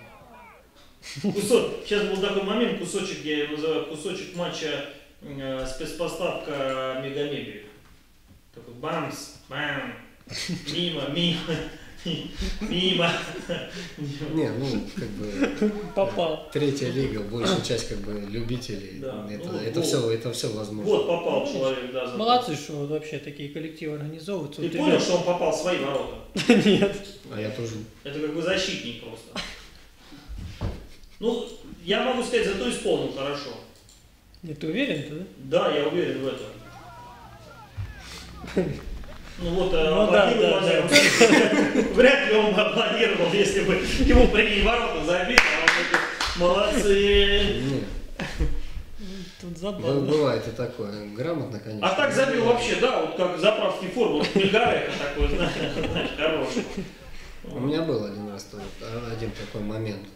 Кусок, сейчас был такой момент, кусочек, я его называю, кусочек матча э, спецпоставка Мегамебель. Такой бамс, бам, мимо, мимо, мимо. Не, ну, как бы Попал. третья лига, большая часть как бы любителей. Да, Это, ну, это вот. все, это все возможно. Вот попал человек, да. Молодцы, что вот вообще такие коллективы организовываются. Ты Вот понял, ребят- что он попал в свои ворота? Нет. А я тоже. Это как бы защитник просто. Ну, я могу сказать, зато исполнил хорошо. Нет, ты уверен-то, да? Да, я уверен в этом. Ну вот, э, Ну да, да, случае. Вряд ли он бы аплодировал, если бы ему при ворота забили, а он такой, молодцы. Не, Тут забавно. бывает и такое. Грамотно, конечно. А так забил вообще, да, вот как заправский форму, Мигарека такой, знаешь, хороший. У меня был один раз то- один такой момент.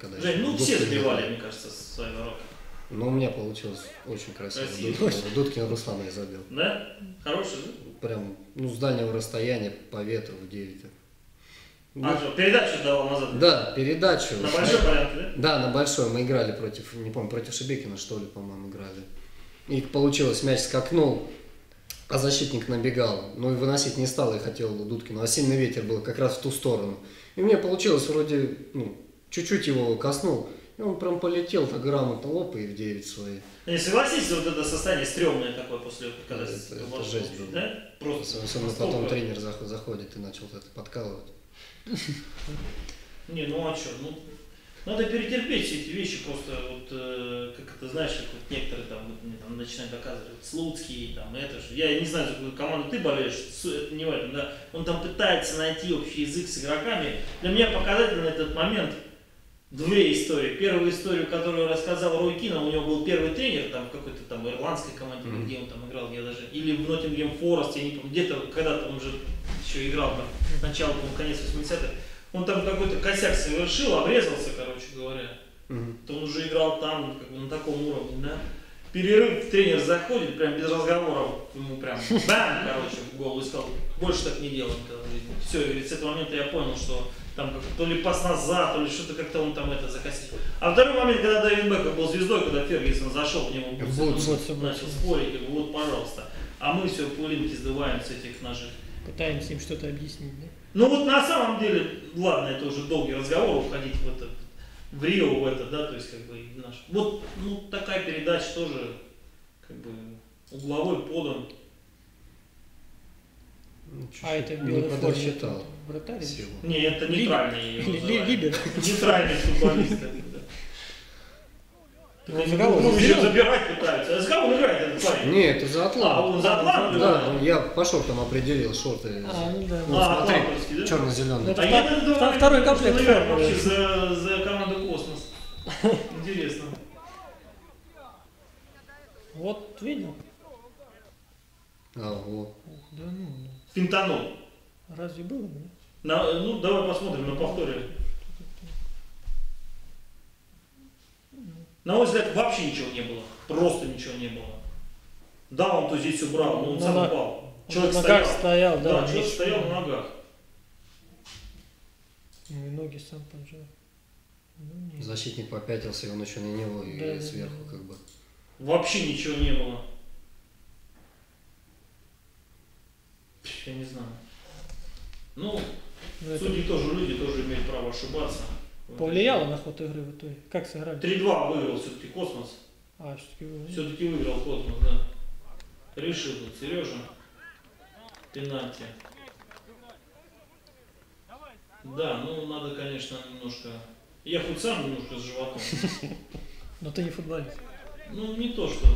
Когда Жень, ну все забивали, мне кажется, свои ворота. Но у меня получилось очень красиво. Красиво. Дудкин, Дудкин Руслан я забил. Да? Хороший, да? Прям, ну, с дальнего расстояния по ветру в 9. А что, передачу давал назад? Да, передачу. На большой порядке, да? Да, на большой. Мы играли против, не помню, против Шебекина, что ли, по-моему, играли. И получилось, мяч скакнул, а защитник набегал. Ну и выносить не стал, я хотел Дудкину. А сильный ветер был как раз в ту сторону. И мне получилось вроде, ну, чуть-чуть его коснул. И он прям полетел так грамотно, лоп, и в 9 свои. Не согласитесь, вот это состояние стрёмное такое после, когда Это- это ваш- жесть была. Да? Просто. Особенно настолько- потом тренер заход- заходит и начал это подкалывать. Не, ну а что, ну, надо перетерпеть все эти вещи, просто вот, э, как это, знаешь, как вот некоторые там, мне там начинают доказывать, Слуцкий, там, это же, я не знаю, за какую команду ты болеешь, это не важно, да, он там пытается найти общий язык с игроками. Для меня показательный этот момент, две истории. Первую историю, которую рассказал Рой Кина, у него был первый тренер там в какой-то там ирландской команде, Мгм. где он там играл, я даже, или в Ноттингем Форест, я не помню, где-то когда-то он уже еще играл там, начало, по-моему, конец 80-х. Он там какой-то косяк совершил, обрезался, короче говоря. Мгм. То он уже играл там, как бы на таком уровне, да. Перерыв, тренер заходит, прям без разговоров, ему прям бам, короче, в голову и сказал, больше так не делаем. Все, говорит, с этого момента я понял, что там то ли пас назад, то ли что-то как-то он там это закосил. А второй момент, когда Дэвид Бекхэм был звездой, когда Фергюсон зашел к нему, В он бутсы. Бутсы, начал спорить, как бы, вот, пожалуйста. А мы все пылинки сдуваем с этих наших Пытаемся им что-то объяснить, да? ну вот на самом деле, ладно, это уже долгий разговор, уходить в это, в Рио в это, да, то есть как бы наш. Вот, ну такая передача тоже, как бы, угловой подан. Ну, А это не белой Вратарь? силу. Не, это нейтральный. Либер. Нейтральный футболист. Ну, еще забирать пытаются. А за кого он играет этот парень? Не, это за А, Атланту. он за Атланту? Да, ну, я по шортам определил шорты. А, ну да. Ну, А, смотри, атлантовский, да? черно-зеленый. Это А я думаю, второй комплект вообще за, за команду Космос. Интересно. Вот видел? А, вот. Да ну, ну. Финтанул. Разве было? нет? На- ну, давай посмотрим на повторе. На мой взгляд, вообще ничего не было. Просто ничего не было. Да, он то здесь убрал, но он Ну, сам на- упал. Человек на стоял. стоял, да. Да, человек стоял на ногах. Ну и ноги сам поджал. Ну, нет. Защитник попятился, и он еще на него и Да, сверху да. как бы. Вообще ничего не было. Я не знаю. Ну, Ну, это судьи тоже люди, тоже имеют право ошибаться. повлияло на ход игры в итоге? Как сыграли? 3-2 выиграл все-таки Космос. А, все-таки вы... Все-таки выиграл Космос, да. Решил тут Сережа. Пенальти. Да, ну надо, конечно, немножко... Я хоть сам немножко с животом. Но ты не футболист. Ну, не то, что...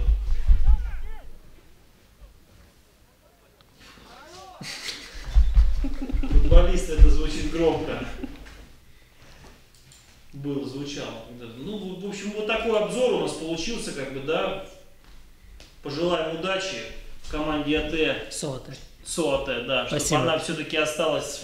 Футболист это звучит громко. Был, звучал. Ну, в общем, вот такой обзор у нас получился, как бы, да. Пожелаем удачи команде АТ Соты. СОАТ, да, чтобы Спасибо. она все-таки осталась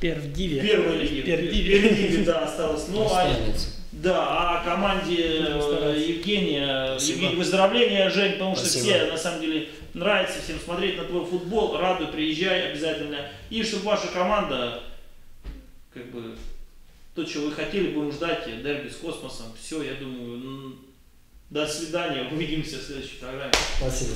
Перв в Диве. первой лиге. Пердиве. Пердиве, да, осталась. Ну, а Останется. Да, а команде э. Евгения, Спасибо. Евгений, выздоровления, Жень, потому что Спасибо. все, на самом деле, нравится всем смотреть на твой футбол, радуй, приезжай обязательно. И чтобы ваша команда, как бы, то, чего вы хотели, будем ждать, дерби с космосом. Все, я думаю, до свидания, увидимся в следующей программе. Спасибо.